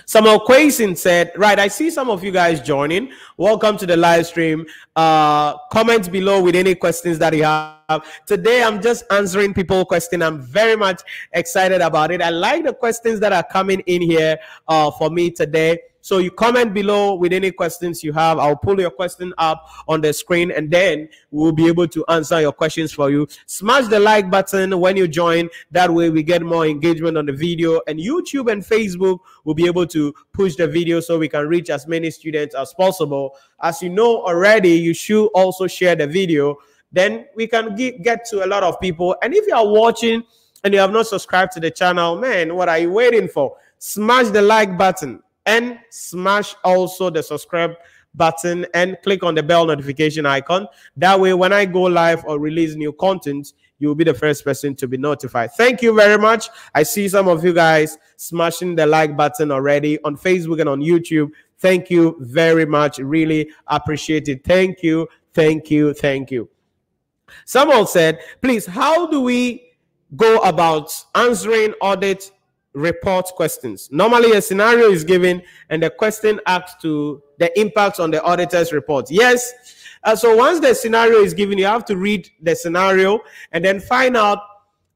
Samuel Quason said, Right, I see some of you guys joining. Welcome to the live stream. Uh, comment below with any questions that you have. Today, I'm just answering people question. I'm very much excited about it. I like the questions that are coming in here uh, for me today. So you comment below with any questions you have. I'll pull your question up on the screen and then we'll be able to answer your questions for you. Smash the like button when you join. That way we get more engagement on the video and YouTube and Facebook will be able to push the video so we can reach as many students as possible. As you know already, you should also share the video. Then we can get, to a lot of people. And if you are watching and you have not subscribed to the channel, man, what are you waiting for? Smash the like button and smash also the subscribe button and click on the bell notification icon. That way, when I go live or release new content, you'll be the first person to be notified. Thank you very much. I see some of you guys smashing the like button already on Facebook and on YouTube. Thank you very much. Really appreciate it. Thank you. Thank you. Thank you. Someone said, please, how do we go about answering audit report questions. Normally, a scenario is given and the question asks to the impact on the auditor's report. Yes. Uh, so once the scenario is given, you have to read the scenario and then find out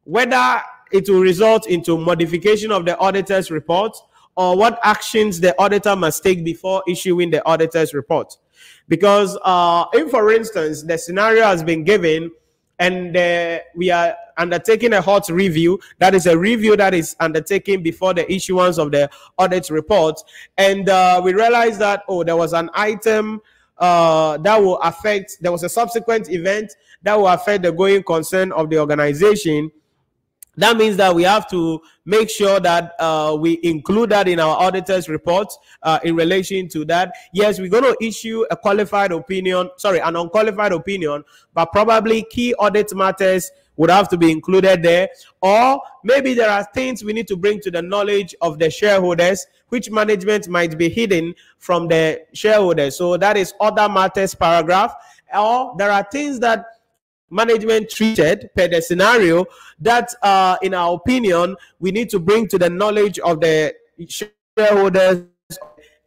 whether it will result into modification of the auditor's report or what actions the auditor must take before issuing the auditor's report. Because uh, if, for instance, the scenario has been given and uh, we are undertaking a hot review. That is a review that is undertaken before the issuance of the audit report. And uh, we realized that, oh, there was an item uh, that will affect, there was a subsequent event that will affect the going concern of the organization that means that we have to make sure that uh, we include that in our auditor's report uh, in relation to that. Yes, we're going to issue a qualified opinion, sorry, an unqualified opinion, but probably key audit matters would have to be included there. Or maybe there are things we need to bring to the knowledge of the shareholders, which management might be hidden from the shareholders. So that is other matters paragraph. Or there are things that management treated per the scenario that uh, in our opinion we need to bring to the knowledge of the shareholders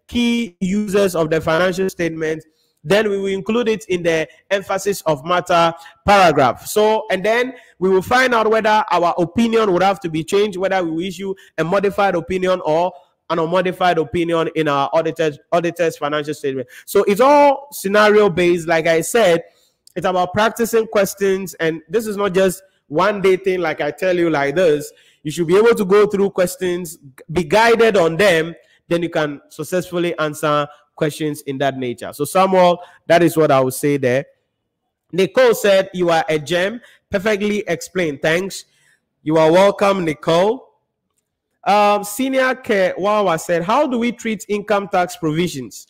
key users of the financial statement then we will include it in the emphasis of matter paragraph. So and then we will find out whether our opinion would have to be changed whether we issue a modified opinion or an unmodified opinion in our auditors auditors financial statement. So it's all scenario based like i said it's about practicing questions. And this is not just one day thing, like I tell you like this. You should be able to go through questions, be guided on them, then you can successfully answer questions in that nature. So, Samuel, that is what I would say there. Nicole said, You are a gem. Perfectly explained. Thanks. You are welcome, Nicole. Um, Senior Ke Wawa said, How do we treat income tax provisions?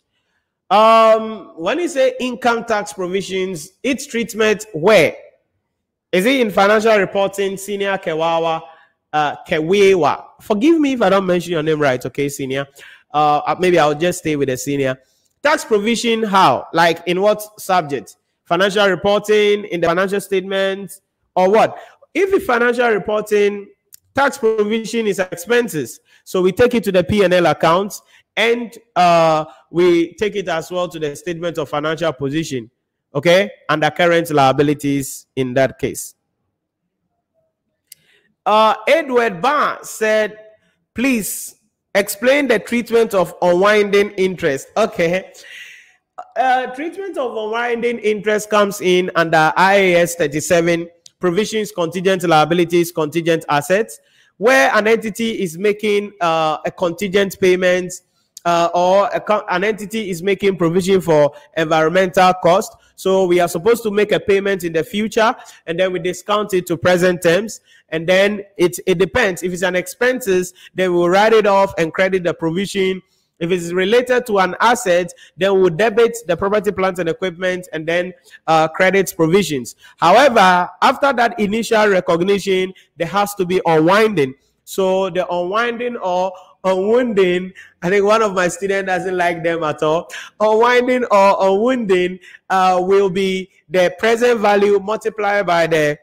Um, when you say income tax provisions, its treatment where? Is it in financial reporting, Senior Kewawa, uh, Kewewa? Forgive me if I don't mention your name right, okay, Senior. Uh, uh, maybe I'll just stay with the Senior. Tax provision, how? Like in what subject? Financial reporting, in the financial statement, or what? If the financial reporting, tax provision is expenses. So we take it to the P&L account and uh, we take it as well to the statement of financial position okay, under current liabilities in that case. Uh, Edward Barr said, please explain the treatment of unwinding interest. Okay. Uh, treatment of unwinding interest comes in under IAS 37 provisions, contingent liabilities, contingent assets, where an entity is making uh, a contingent payment uh, or a, an entity is making provision for environmental cost. So we are supposed to make a payment in the future and then we discount it to present terms. And then it, it depends. If it's an expenses, then we'll write it off and credit the provision. If it's related to an asset, then we'll debit the property, plant, and equipment and then uh, credits provisions. However, after that initial recognition, there has to be unwinding. So the unwinding or unwounding. I think one of my students doesn't like them at all. Unwinding or unwounding uh, will be the present value multiplied by the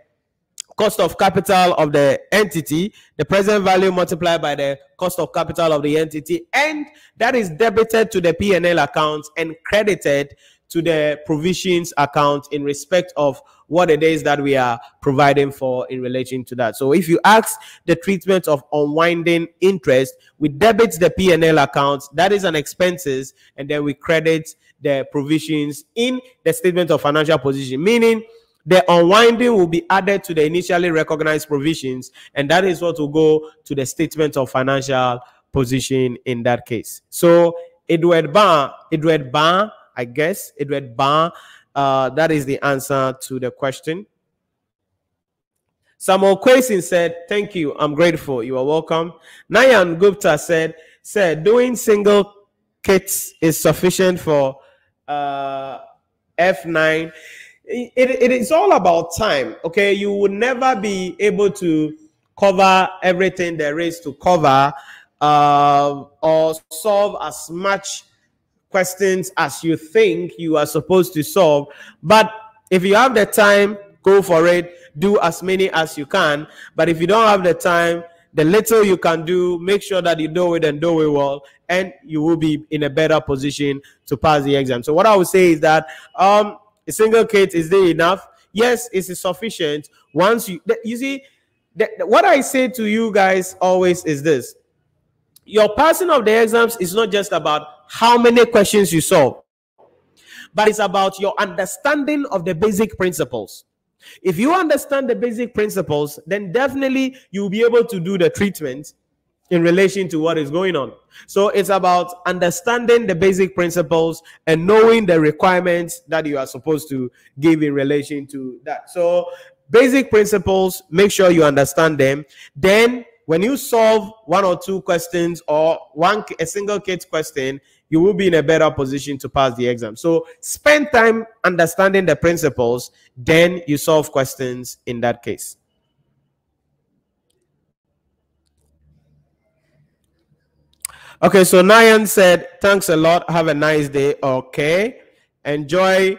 cost of capital of the entity, the present value multiplied by the cost of capital of the entity, and that is debited to the P&L account and credited to the provisions account in respect of what it is that we are providing for in relation to that. So if you ask the treatment of unwinding interest, we debit the P&L account, that is an expenses, and then we credit the provisions in the statement of financial position, meaning the unwinding will be added to the initially recognized provisions, and that is what will go to the statement of financial position in that case. So Edward Ban, Edward Ban I guess. Edward Ban. Uh, that is the answer to the question. Samuel Quasin said, Thank you. I'm grateful. You are welcome. Nayan Gupta said, said doing single kits is sufficient for uh, F9. It, it is all about time. Okay. You will never be able to cover everything there is to cover uh, or solve as much questions as you think you are supposed to solve. But if you have the time, go for it. Do as many as you can. But if you don't have the time, the little you can do, make sure that you do it and do it well, and you will be in a better position to pass the exam. So what I would say is that um, a single kit is there enough? Yes, it's sufficient. Once you you see, the, what I say to you guys always is this: your passing of the exams is not just about how many questions you solve, but it's about your understanding of the basic principles. If you understand the basic principles, then definitely you'll be able to do the treatment in relation to what is going on. So it's about understanding the basic principles and knowing the requirements that you are supposed to give in relation to that. So basic principles, make sure you understand them. Then when you solve one or two questions or one a single kit question, you will be in a better position to pass the exam. So spend time understanding the principles, then you solve questions in that case. Okay, so Nayan said, thanks a lot. Have a nice day. Okay. Enjoy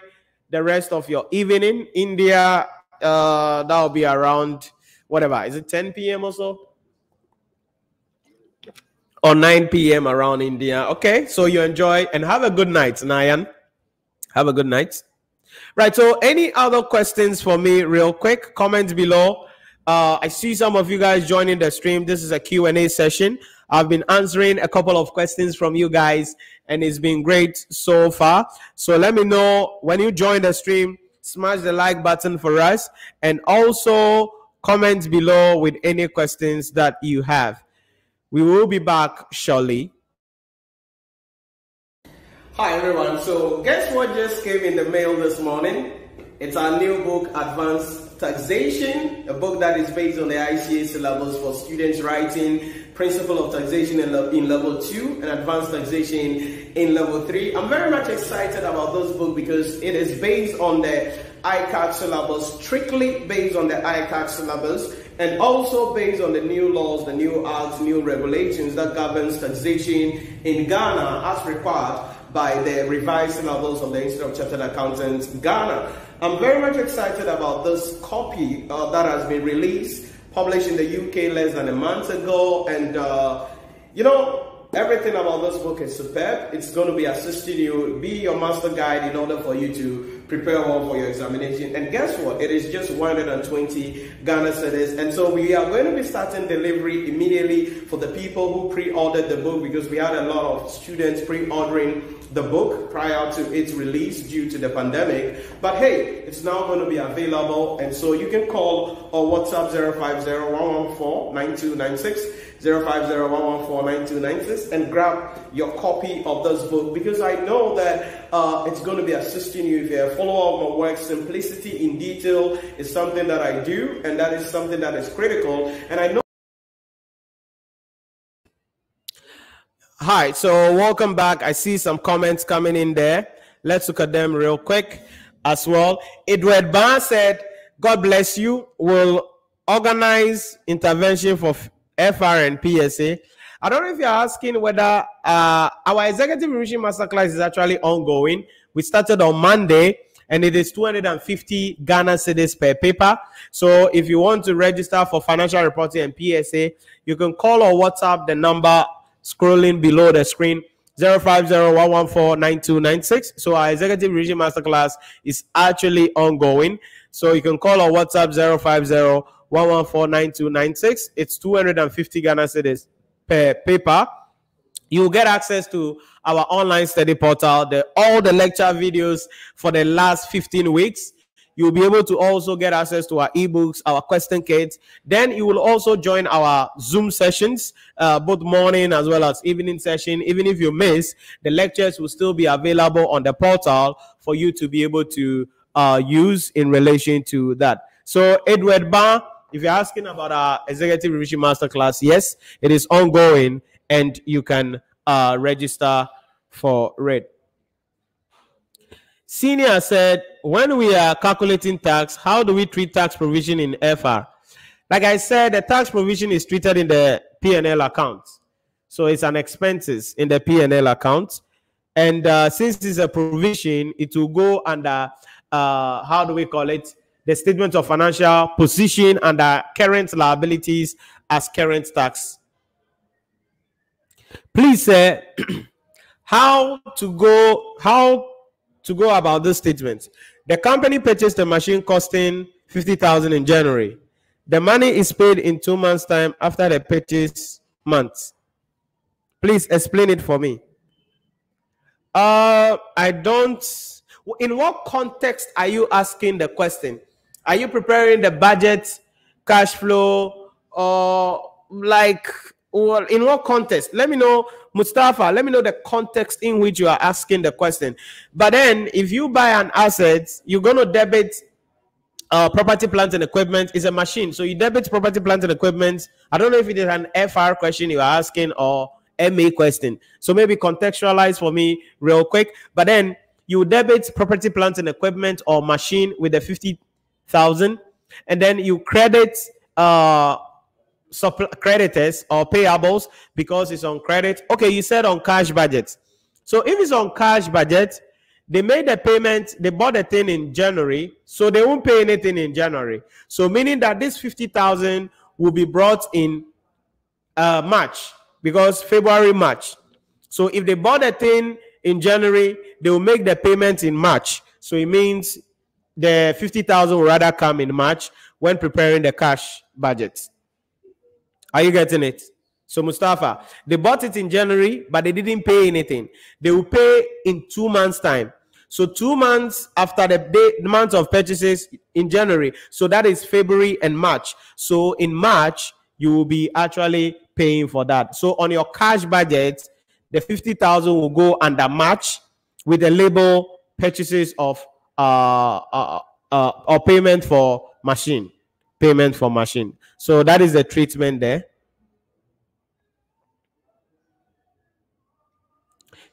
the rest of your evening. India, uh, that'll be around whatever. Is it 10 p.m. or so? Or 9 p.m. around India. Okay, so you enjoy and have a good night, Nayan. Have a good night. Right, so any other questions for me real quick? Comment below. Uh, I see some of you guys joining the stream. This is a Q&A session. I've been answering a couple of questions from you guys and it's been great so far. So let me know when you join the stream, smash the like button for us and also comment below with any questions that you have. We will be back shortly. Hi everyone. So guess what just came in the mail this morning? It's our new book, Advanced Taxation, a book that is based on the ICAG syllabus for students writing Principle of Taxation in, in Level 2 and Advanced Taxation in Level 3. I'm very much excited about this book because it is based on the ICAG syllabus, strictly based on the ICAG syllabus and also based on the new laws, the new acts, new regulations that governs taxation in Ghana as required by the revised syllabus of the Institute of Chartered Accountants Ghana. I'm very much excited about this copy uh, that has been released, published in the UK less than a month ago. And, uh, you know, everything about this book is superb. It's going to be assisting you, be your master guide in order for you to prepare well for your examination. And guess what? It is just 120 Ghana cedis. And so we are going to be starting delivery immediately for the people who pre-ordered the book because we had a lot of students pre-ordering the book prior to its release due to the pandemic. But hey, it's now going to be available. And so you can call or WhatsApp 050 050 and grab your copy of this book because I know that uh, it's going to be assisting you if follower of my work. Simplicity in detail is something that I do, and that is something that is critical. And I know. Hi, so welcome back. I see some comments coming in there. Let's look at them real quick as well. Edward Ban said, God bless you. We'll organize intervention for FR and PSA. I don't know if you're asking whether uh, our executive revision masterclass is actually ongoing. We started on Monday and it is 250 Ghana cedis per paper. So if you want to register for financial reporting and PSA, you can call or WhatsApp the number scrolling below the screen 050-114-9296. So our executive revision masterclass is actually ongoing. So you can call or WhatsApp 050-114-9296. It's 250 Ghana cedis per paper. You will get access to our online study portal, the, all the lecture videos for the last 15 weeks You'll be able to also get access to our ebooks, our question kits. Then you will also join our Zoom sessions, uh, both morning as well as evening session. Even if you miss, the lectures will still be available on the portal for you to be able to uh, use in relation to that. So, Edward Ba, if you're asking about our executive revision masterclass, yes, it is ongoing and you can uh, register for it. Senior said, when we are calculating tax, how do we treat tax provision in FR? Like I said, the tax provision is treated in the P&L account. So it's an expenses in the P&L account. And uh, since it's a provision, it will go under, uh, how do we call it? The statement of financial position under current liabilities as current tax. Please, say <clears throat> how to go, how to go about this statement. The company purchased a machine costing 50,000 in January. The money is paid in two months' time after the purchase month. Please explain it for me. Uh, I don't. In what context are you asking the question? Are you preparing the budget, cash flow, or like, or in what context? Let me know Mustafa, let me know the context in which you are asking the question. But then, if you buy an asset, you're going to debit uh, property, plant, and equipment. Is a machine. So you debit property, plant, and equipment. I don't know if it is an FR question you are asking or MA question. So maybe contextualize for me real quick. But then you debit property, plant, and equipment or machine with the 50,000. And then you credit uh, creditors or payables because it's on credit. Okay, you said on cash budget. So if it's on cash budget, they made the payment, they bought the thing in January, so they won't pay anything in January. So meaning that this 50,000 will be brought in uh, March because February, March. So if they bought the thing in January, they will make the payment in March. So it means the 50,000 will rather come in March when preparing the cash budget. Are you getting it? So Mustafa, they bought it in January, but they didn't pay anything. They will pay in two months' time. So two months after the, day, the month of purchases in January. So that is February and March. So in March, you will be actually paying for that. So on your cash budget, the 50,000 will go under March with the label purchases of uh, or payment for machine, payment for machine. So that is the treatment there.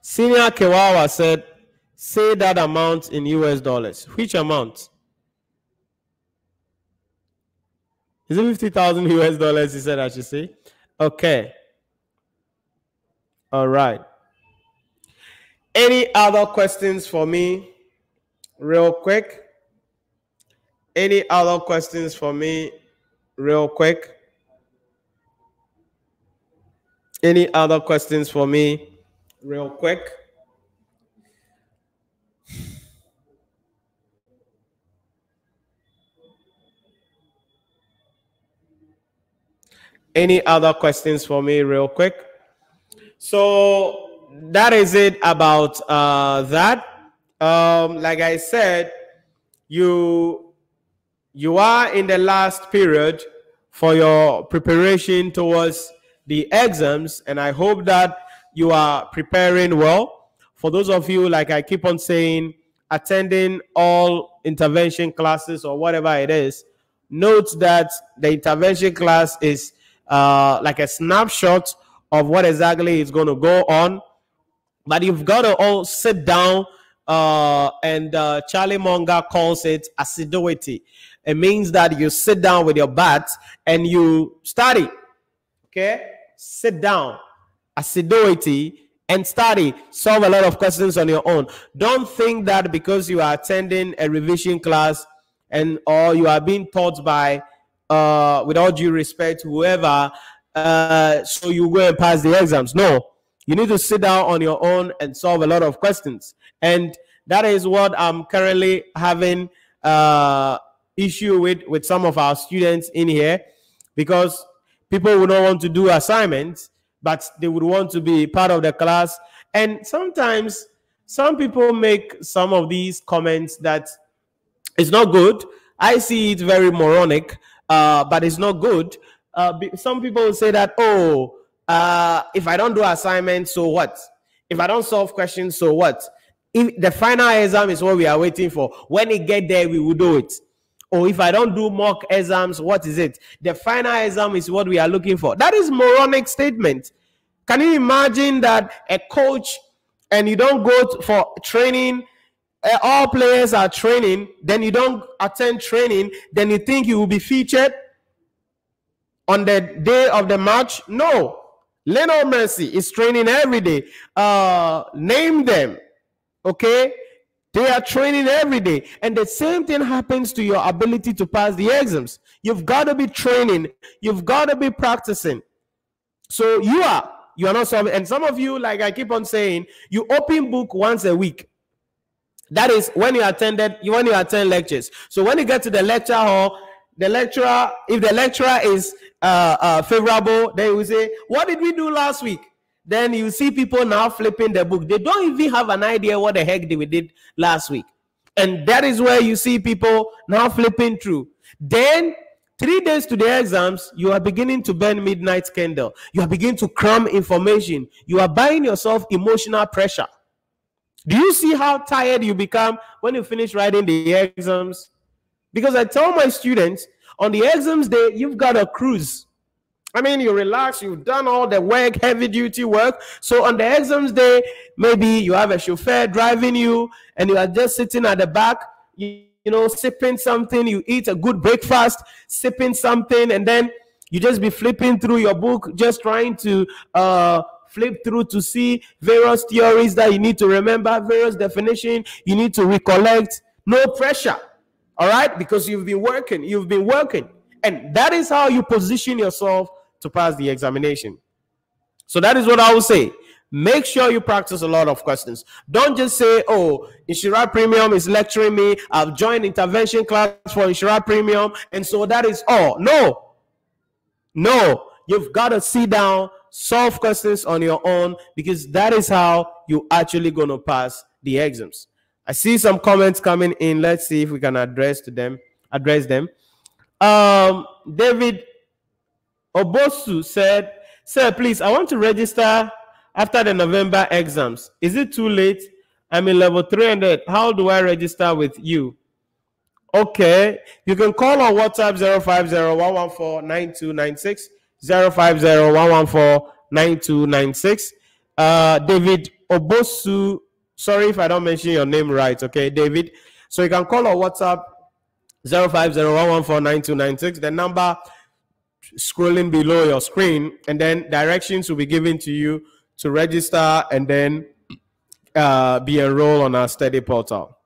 Senior Kewawa said, say that amount in US dollars. Which amount? Is it 50,000 US dollars? He said, I should say. Okay. All right. Any other questions for me, real quick? Any other questions for me, real quick? Any other questions for me, real quick? Any other questions for me, real quick? So that is it about uh, that. Um, like I said, you you are in the last period for your preparation towards the exams, and I hope that you are preparing well. For those of you, like I keep on saying, attending all intervention classes or whatever it is, note that the intervention class is uh, like a snapshot of what exactly is going to go on. But you've got to all sit down, uh, and uh, Charlie Munger calls it assiduity. It means that you sit down with your bat and you study. Okay? Sit down. Assiduity and study. Solve a lot of questions on your own. Don't think that because you are attending a revision class and or you are being taught by uh, with all due respect, whoever, uh, so you go and pass the exams. No, you need to sit down on your own and solve a lot of questions. And that is what I'm currently having uh, issue with with some of our students in here because people would not want to do assignments, but they would want to be part of the class. And sometimes some people make some of these comments that it's not good. I see it very moronic uh, but it's not good. Uh, some people say that, oh, uh, if I don't do assignments, so what? If I don't solve questions, so what? If the final exam is what we are waiting for. When it get there, we will do it. Or if I don't do mock exams, what is it? The final exam is what we are looking for. That is moronic statement. Can you imagine that a coach and you don't go for training uh, all players are training, then you don't attend training, then you think you will be featured on the day of the match? No. Lionel Messi is training every day. Uh, name them. Okay? They are training every day. And the same thing happens to your ability to pass the exams. You've got to be training, you've got to be practicing. So you are, you are not solving. And some of you, like I keep on saying, you open book once a week. That is when you attended when you attend lectures. So when you get to the lecture hall, the lecturer, if the lecturer is uh, uh, favorable, then you say, "What did we do last week?" Then you see people now flipping the book. They don't even have an idea what the heck they did last week, and that is where you see people now flipping through. Then three days to the exams, you are beginning to burn midnight candle. You are beginning to cram information. You are buying yourself emotional pressure. Do you see how tired you become when you finish writing the exams? Because I tell my students on the exams day, you've got a cruise. I mean, you relax, you've done all the work, heavy duty work. So on the exams day, maybe you have a chauffeur driving you and you are just sitting at the back, you, you know, sipping something, you eat a good breakfast, sipping something, and then you just be flipping through your book, just trying to uh, flip through to see various theories that you need to remember, various definition you need to recollect. No pressure. All right? Because you've been working, you've been working. And that is how you position yourself to pass the examination. So that is what I will say. Make sure you practice a lot of questions. Don't just say, oh, Nhyira Premium is lecturing me. I've joined intervention class for Nhyira Premium. And so that is all. No. No. You've got to sit down, solve questions on your own because that is how you actually going to pass the exams. I see some comments coming in. Let's see if we can address to them. Address them. Um, David Obosu said, "Sir, please, I want to register after the November exams. Is it too late? I'm in level 300. How do I register with you? Okay, you can call on WhatsApp 050-114-9296, 050-114-9296. Uh, David Obosu, sorry if I don't mention your name right, okay, David. So you can call on WhatsApp 050-114-9296. The number scrolling below your screen, and then directions will be given to you to register and then uh, be enrolled on our study portal.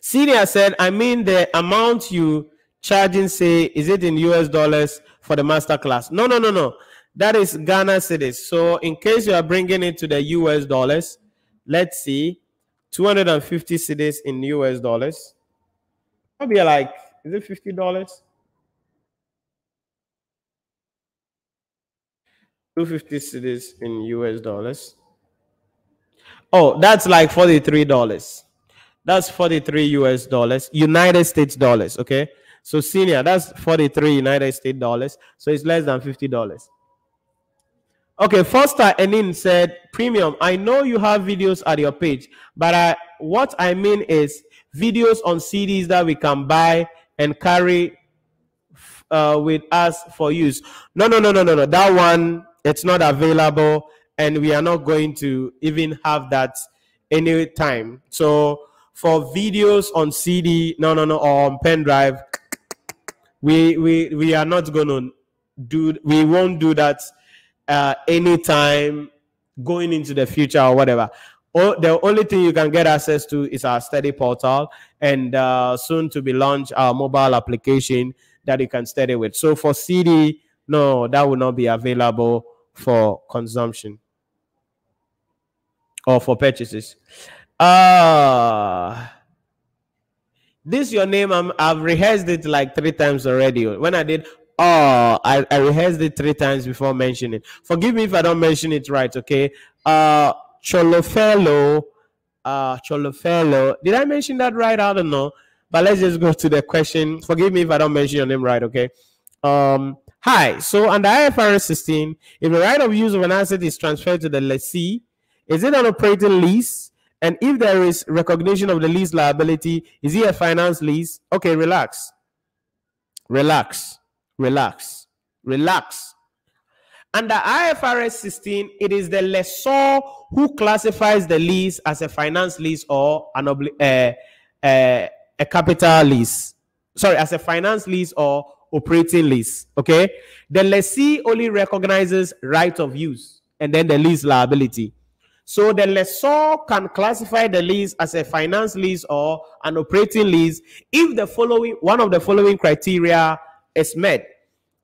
Senior said, I mean the amount you charging, say, is it in US dollars for the master class? No, no, no, no. That is Ghana cedis. So in case you are bringing it to the US dollars, let's see, 250 cedis in US dollars. Maybe like, is it $50? 250 cedis in US dollars. Oh, that's like $43. That's 43 US dollars, United States dollars. Okay. So senior, that's 43 United States dollars. So it's less than $50. Okay, Foster Enin said, Premium, I know you have videos at your page, but I, what I mean is videos on CDs that we can buy and carry uh, with us for use. No, no, no, no, no, no. That one, it's not available, and we are not going to even have that any time. So for videos on CD, no, no, no, or on pen drive, we we we are not gonna do. We won't do that uh, anytime going into the future or whatever. Oh, the only thing you can get access to is our study portal and uh, soon to be launched our mobile application that you can study with. So for CD, no, that will not be available for consumption or for purchases. Uh this your name. I'm, I've rehearsed it like three times already. When I did, oh, I, I rehearsed it three times before mentioning. Forgive me if I don't mention it right. Okay. Uh, Cholofelo, uh, Cholofelo. Did I mention that right? I don't know. But let's just go to the question. Forgive me if I don't mention your name right. Okay. Um. Hi. So under IFRS 16, if the right of use of an asset is transferred to the lessee, is it an operating lease? And if there is recognition of the lease liability, is it a finance lease? Okay, relax. Relax. Relax. Relax. Under IFRS 16, it is the lessor who classifies the lease as a finance lease or an uh, uh, a capital lease. Sorry, as a finance lease or operating lease. Okay. The lessee only recognizes right of use and then the lease liability. So the lessor can classify the lease as a finance lease or an operating lease if the following one of the following criteria is met.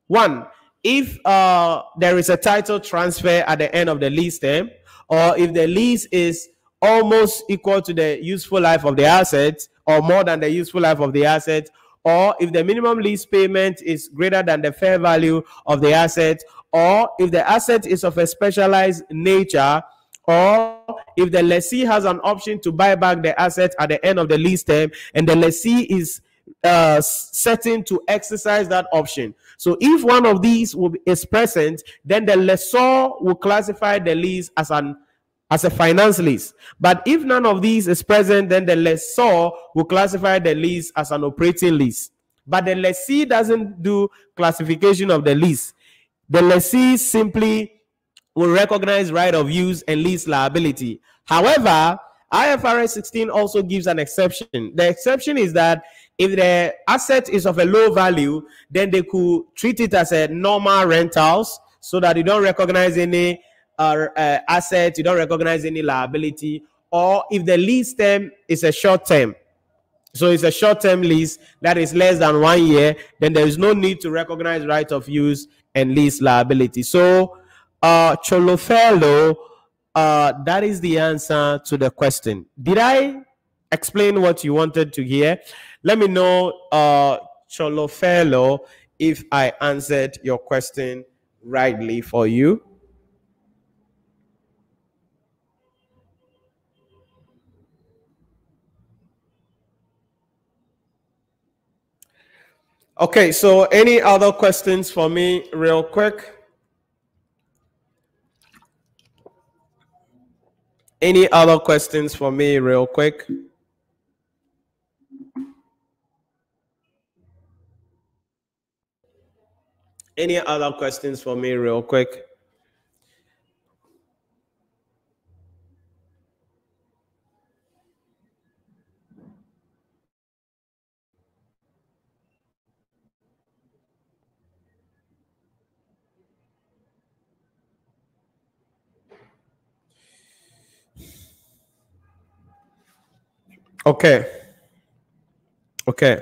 One, if uh, there is a title transfer at the end of the lease term, or if the lease is almost equal to the useful life of the asset, or more than the useful life of the asset, or if the minimum lease payment is greater than the fair value of the asset, or if the asset is of a specialized nature or if the lessee has an option to buy back the asset at the end of the lease term and the lessee is uh, certain to exercise that option. So if one of these be, is present, then the lessor will classify the lease as an as a finance lease. But if none of these is present, then the lessor will classify the lease as an operating lease. But the lessee doesn't do classification of the lease. The lessee simply will recognize right of use and lease liability. However, IFRS 16 also gives an exception. The exception is that if the asset is of a low value, then they could treat it as a normal rentals so that you don't recognize any uh, asset, you don't recognize any liability, or if the lease term is a short term, so it's a short term lease that is less than one year, then there is no need to recognize right of use and lease liability. So uh, Cholofelo, uh, that is the answer to the question. Did I explain what you wanted to hear? Let me know, uh, Cholofelo, if I answered your question rightly for you. Okay, so any other questions for me, real quick? Any other questions for me, real quick? Any other questions for me, real quick? Okay. Okay.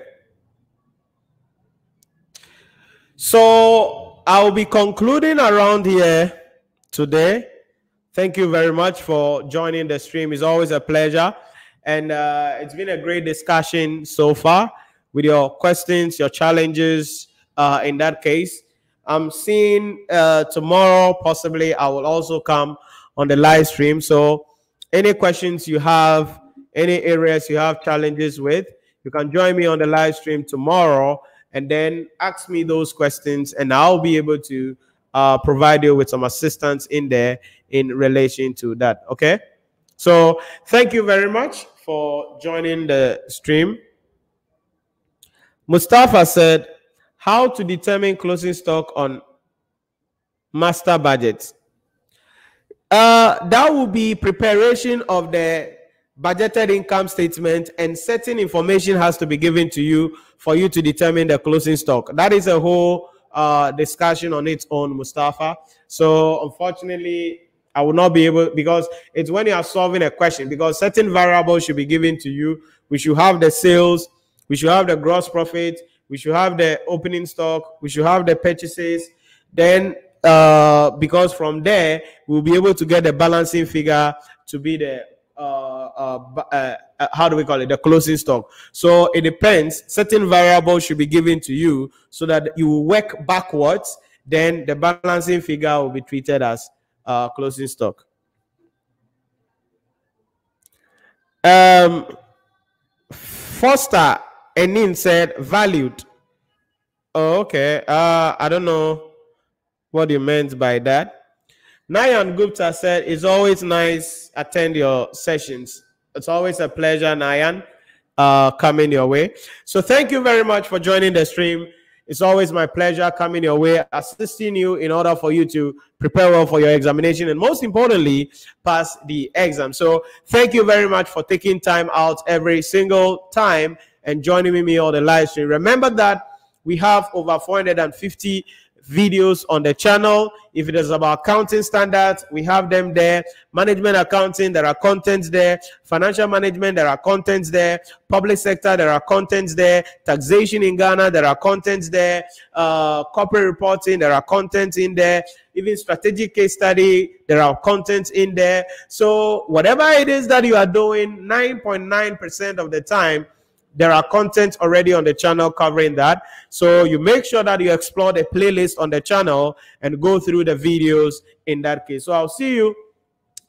So I'll be concluding around here today. Thank you very much for joining the stream. It's always a pleasure. And uh, it's been a great discussion so far with your questions, your challenges uh, in that case. I'm seeing uh, tomorrow, possibly, I will also come on the live stream. So, any questions you have, any areas you have challenges with, you can join me on the live stream tomorrow and then ask me those questions, and I'll be able to uh, provide you with some assistance in there in relation to that. Okay. So thank you very much for joining the stream. Mustafa said, How to determine closing stock on master budget? Uh, that will be preparation of the budgeted income statement and certain information has to be given to you for you to determine the closing stock. That is a whole uh, discussion on its own, Mustafa. So unfortunately, I will not be able because it's when you are solving a question because certain variables should be given to you. We should have the sales, we should have the gross profit, we should have the opening stock, we should have the purchases. Then, uh, because from there we'll be able to get the balancing figure to be the how do we call it? The closing stock. So it depends. Certain variables should be given to you so that you work backwards then the balancing figure will be treated as uh, closing stock. Um foster enin said valued. Oh, okay. Uh i don't know what you meant by that Nayan Gupta said, It's always nice attend your sessions. It's always a pleasure, Nayan, uh, coming your way. So thank you very much for joining the stream. It's always my pleasure coming your way, assisting you in order for you to prepare well for your examination and most importantly, pass the exam. So thank you very much for taking time out every single time and joining me on the live stream. Remember that we have over 450 videos on the channel. If it is about accounting standards, we have them there. Management accounting, there are contents there. Financial management, there are contents there. Public sector, there are contents there. Taxation in Ghana, there are contents there. Uh, corporate reporting, there are contents in there. Even strategic case study, there are contents in there. So whatever it is that you are doing, 9.9% of the time, there are content already on the channel covering that. So you make sure that you explore the playlist on the channel and go through the videos in that case. So I'll see you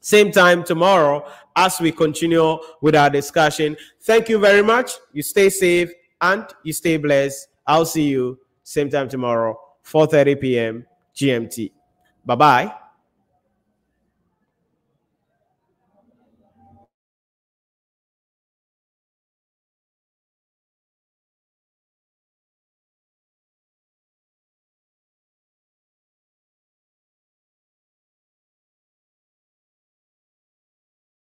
same time tomorrow as we continue with our discussion. Thank you very much. You stay safe and you stay blessed. I'll see you same time tomorrow, 4:30 p.m. GMT. Bye-bye.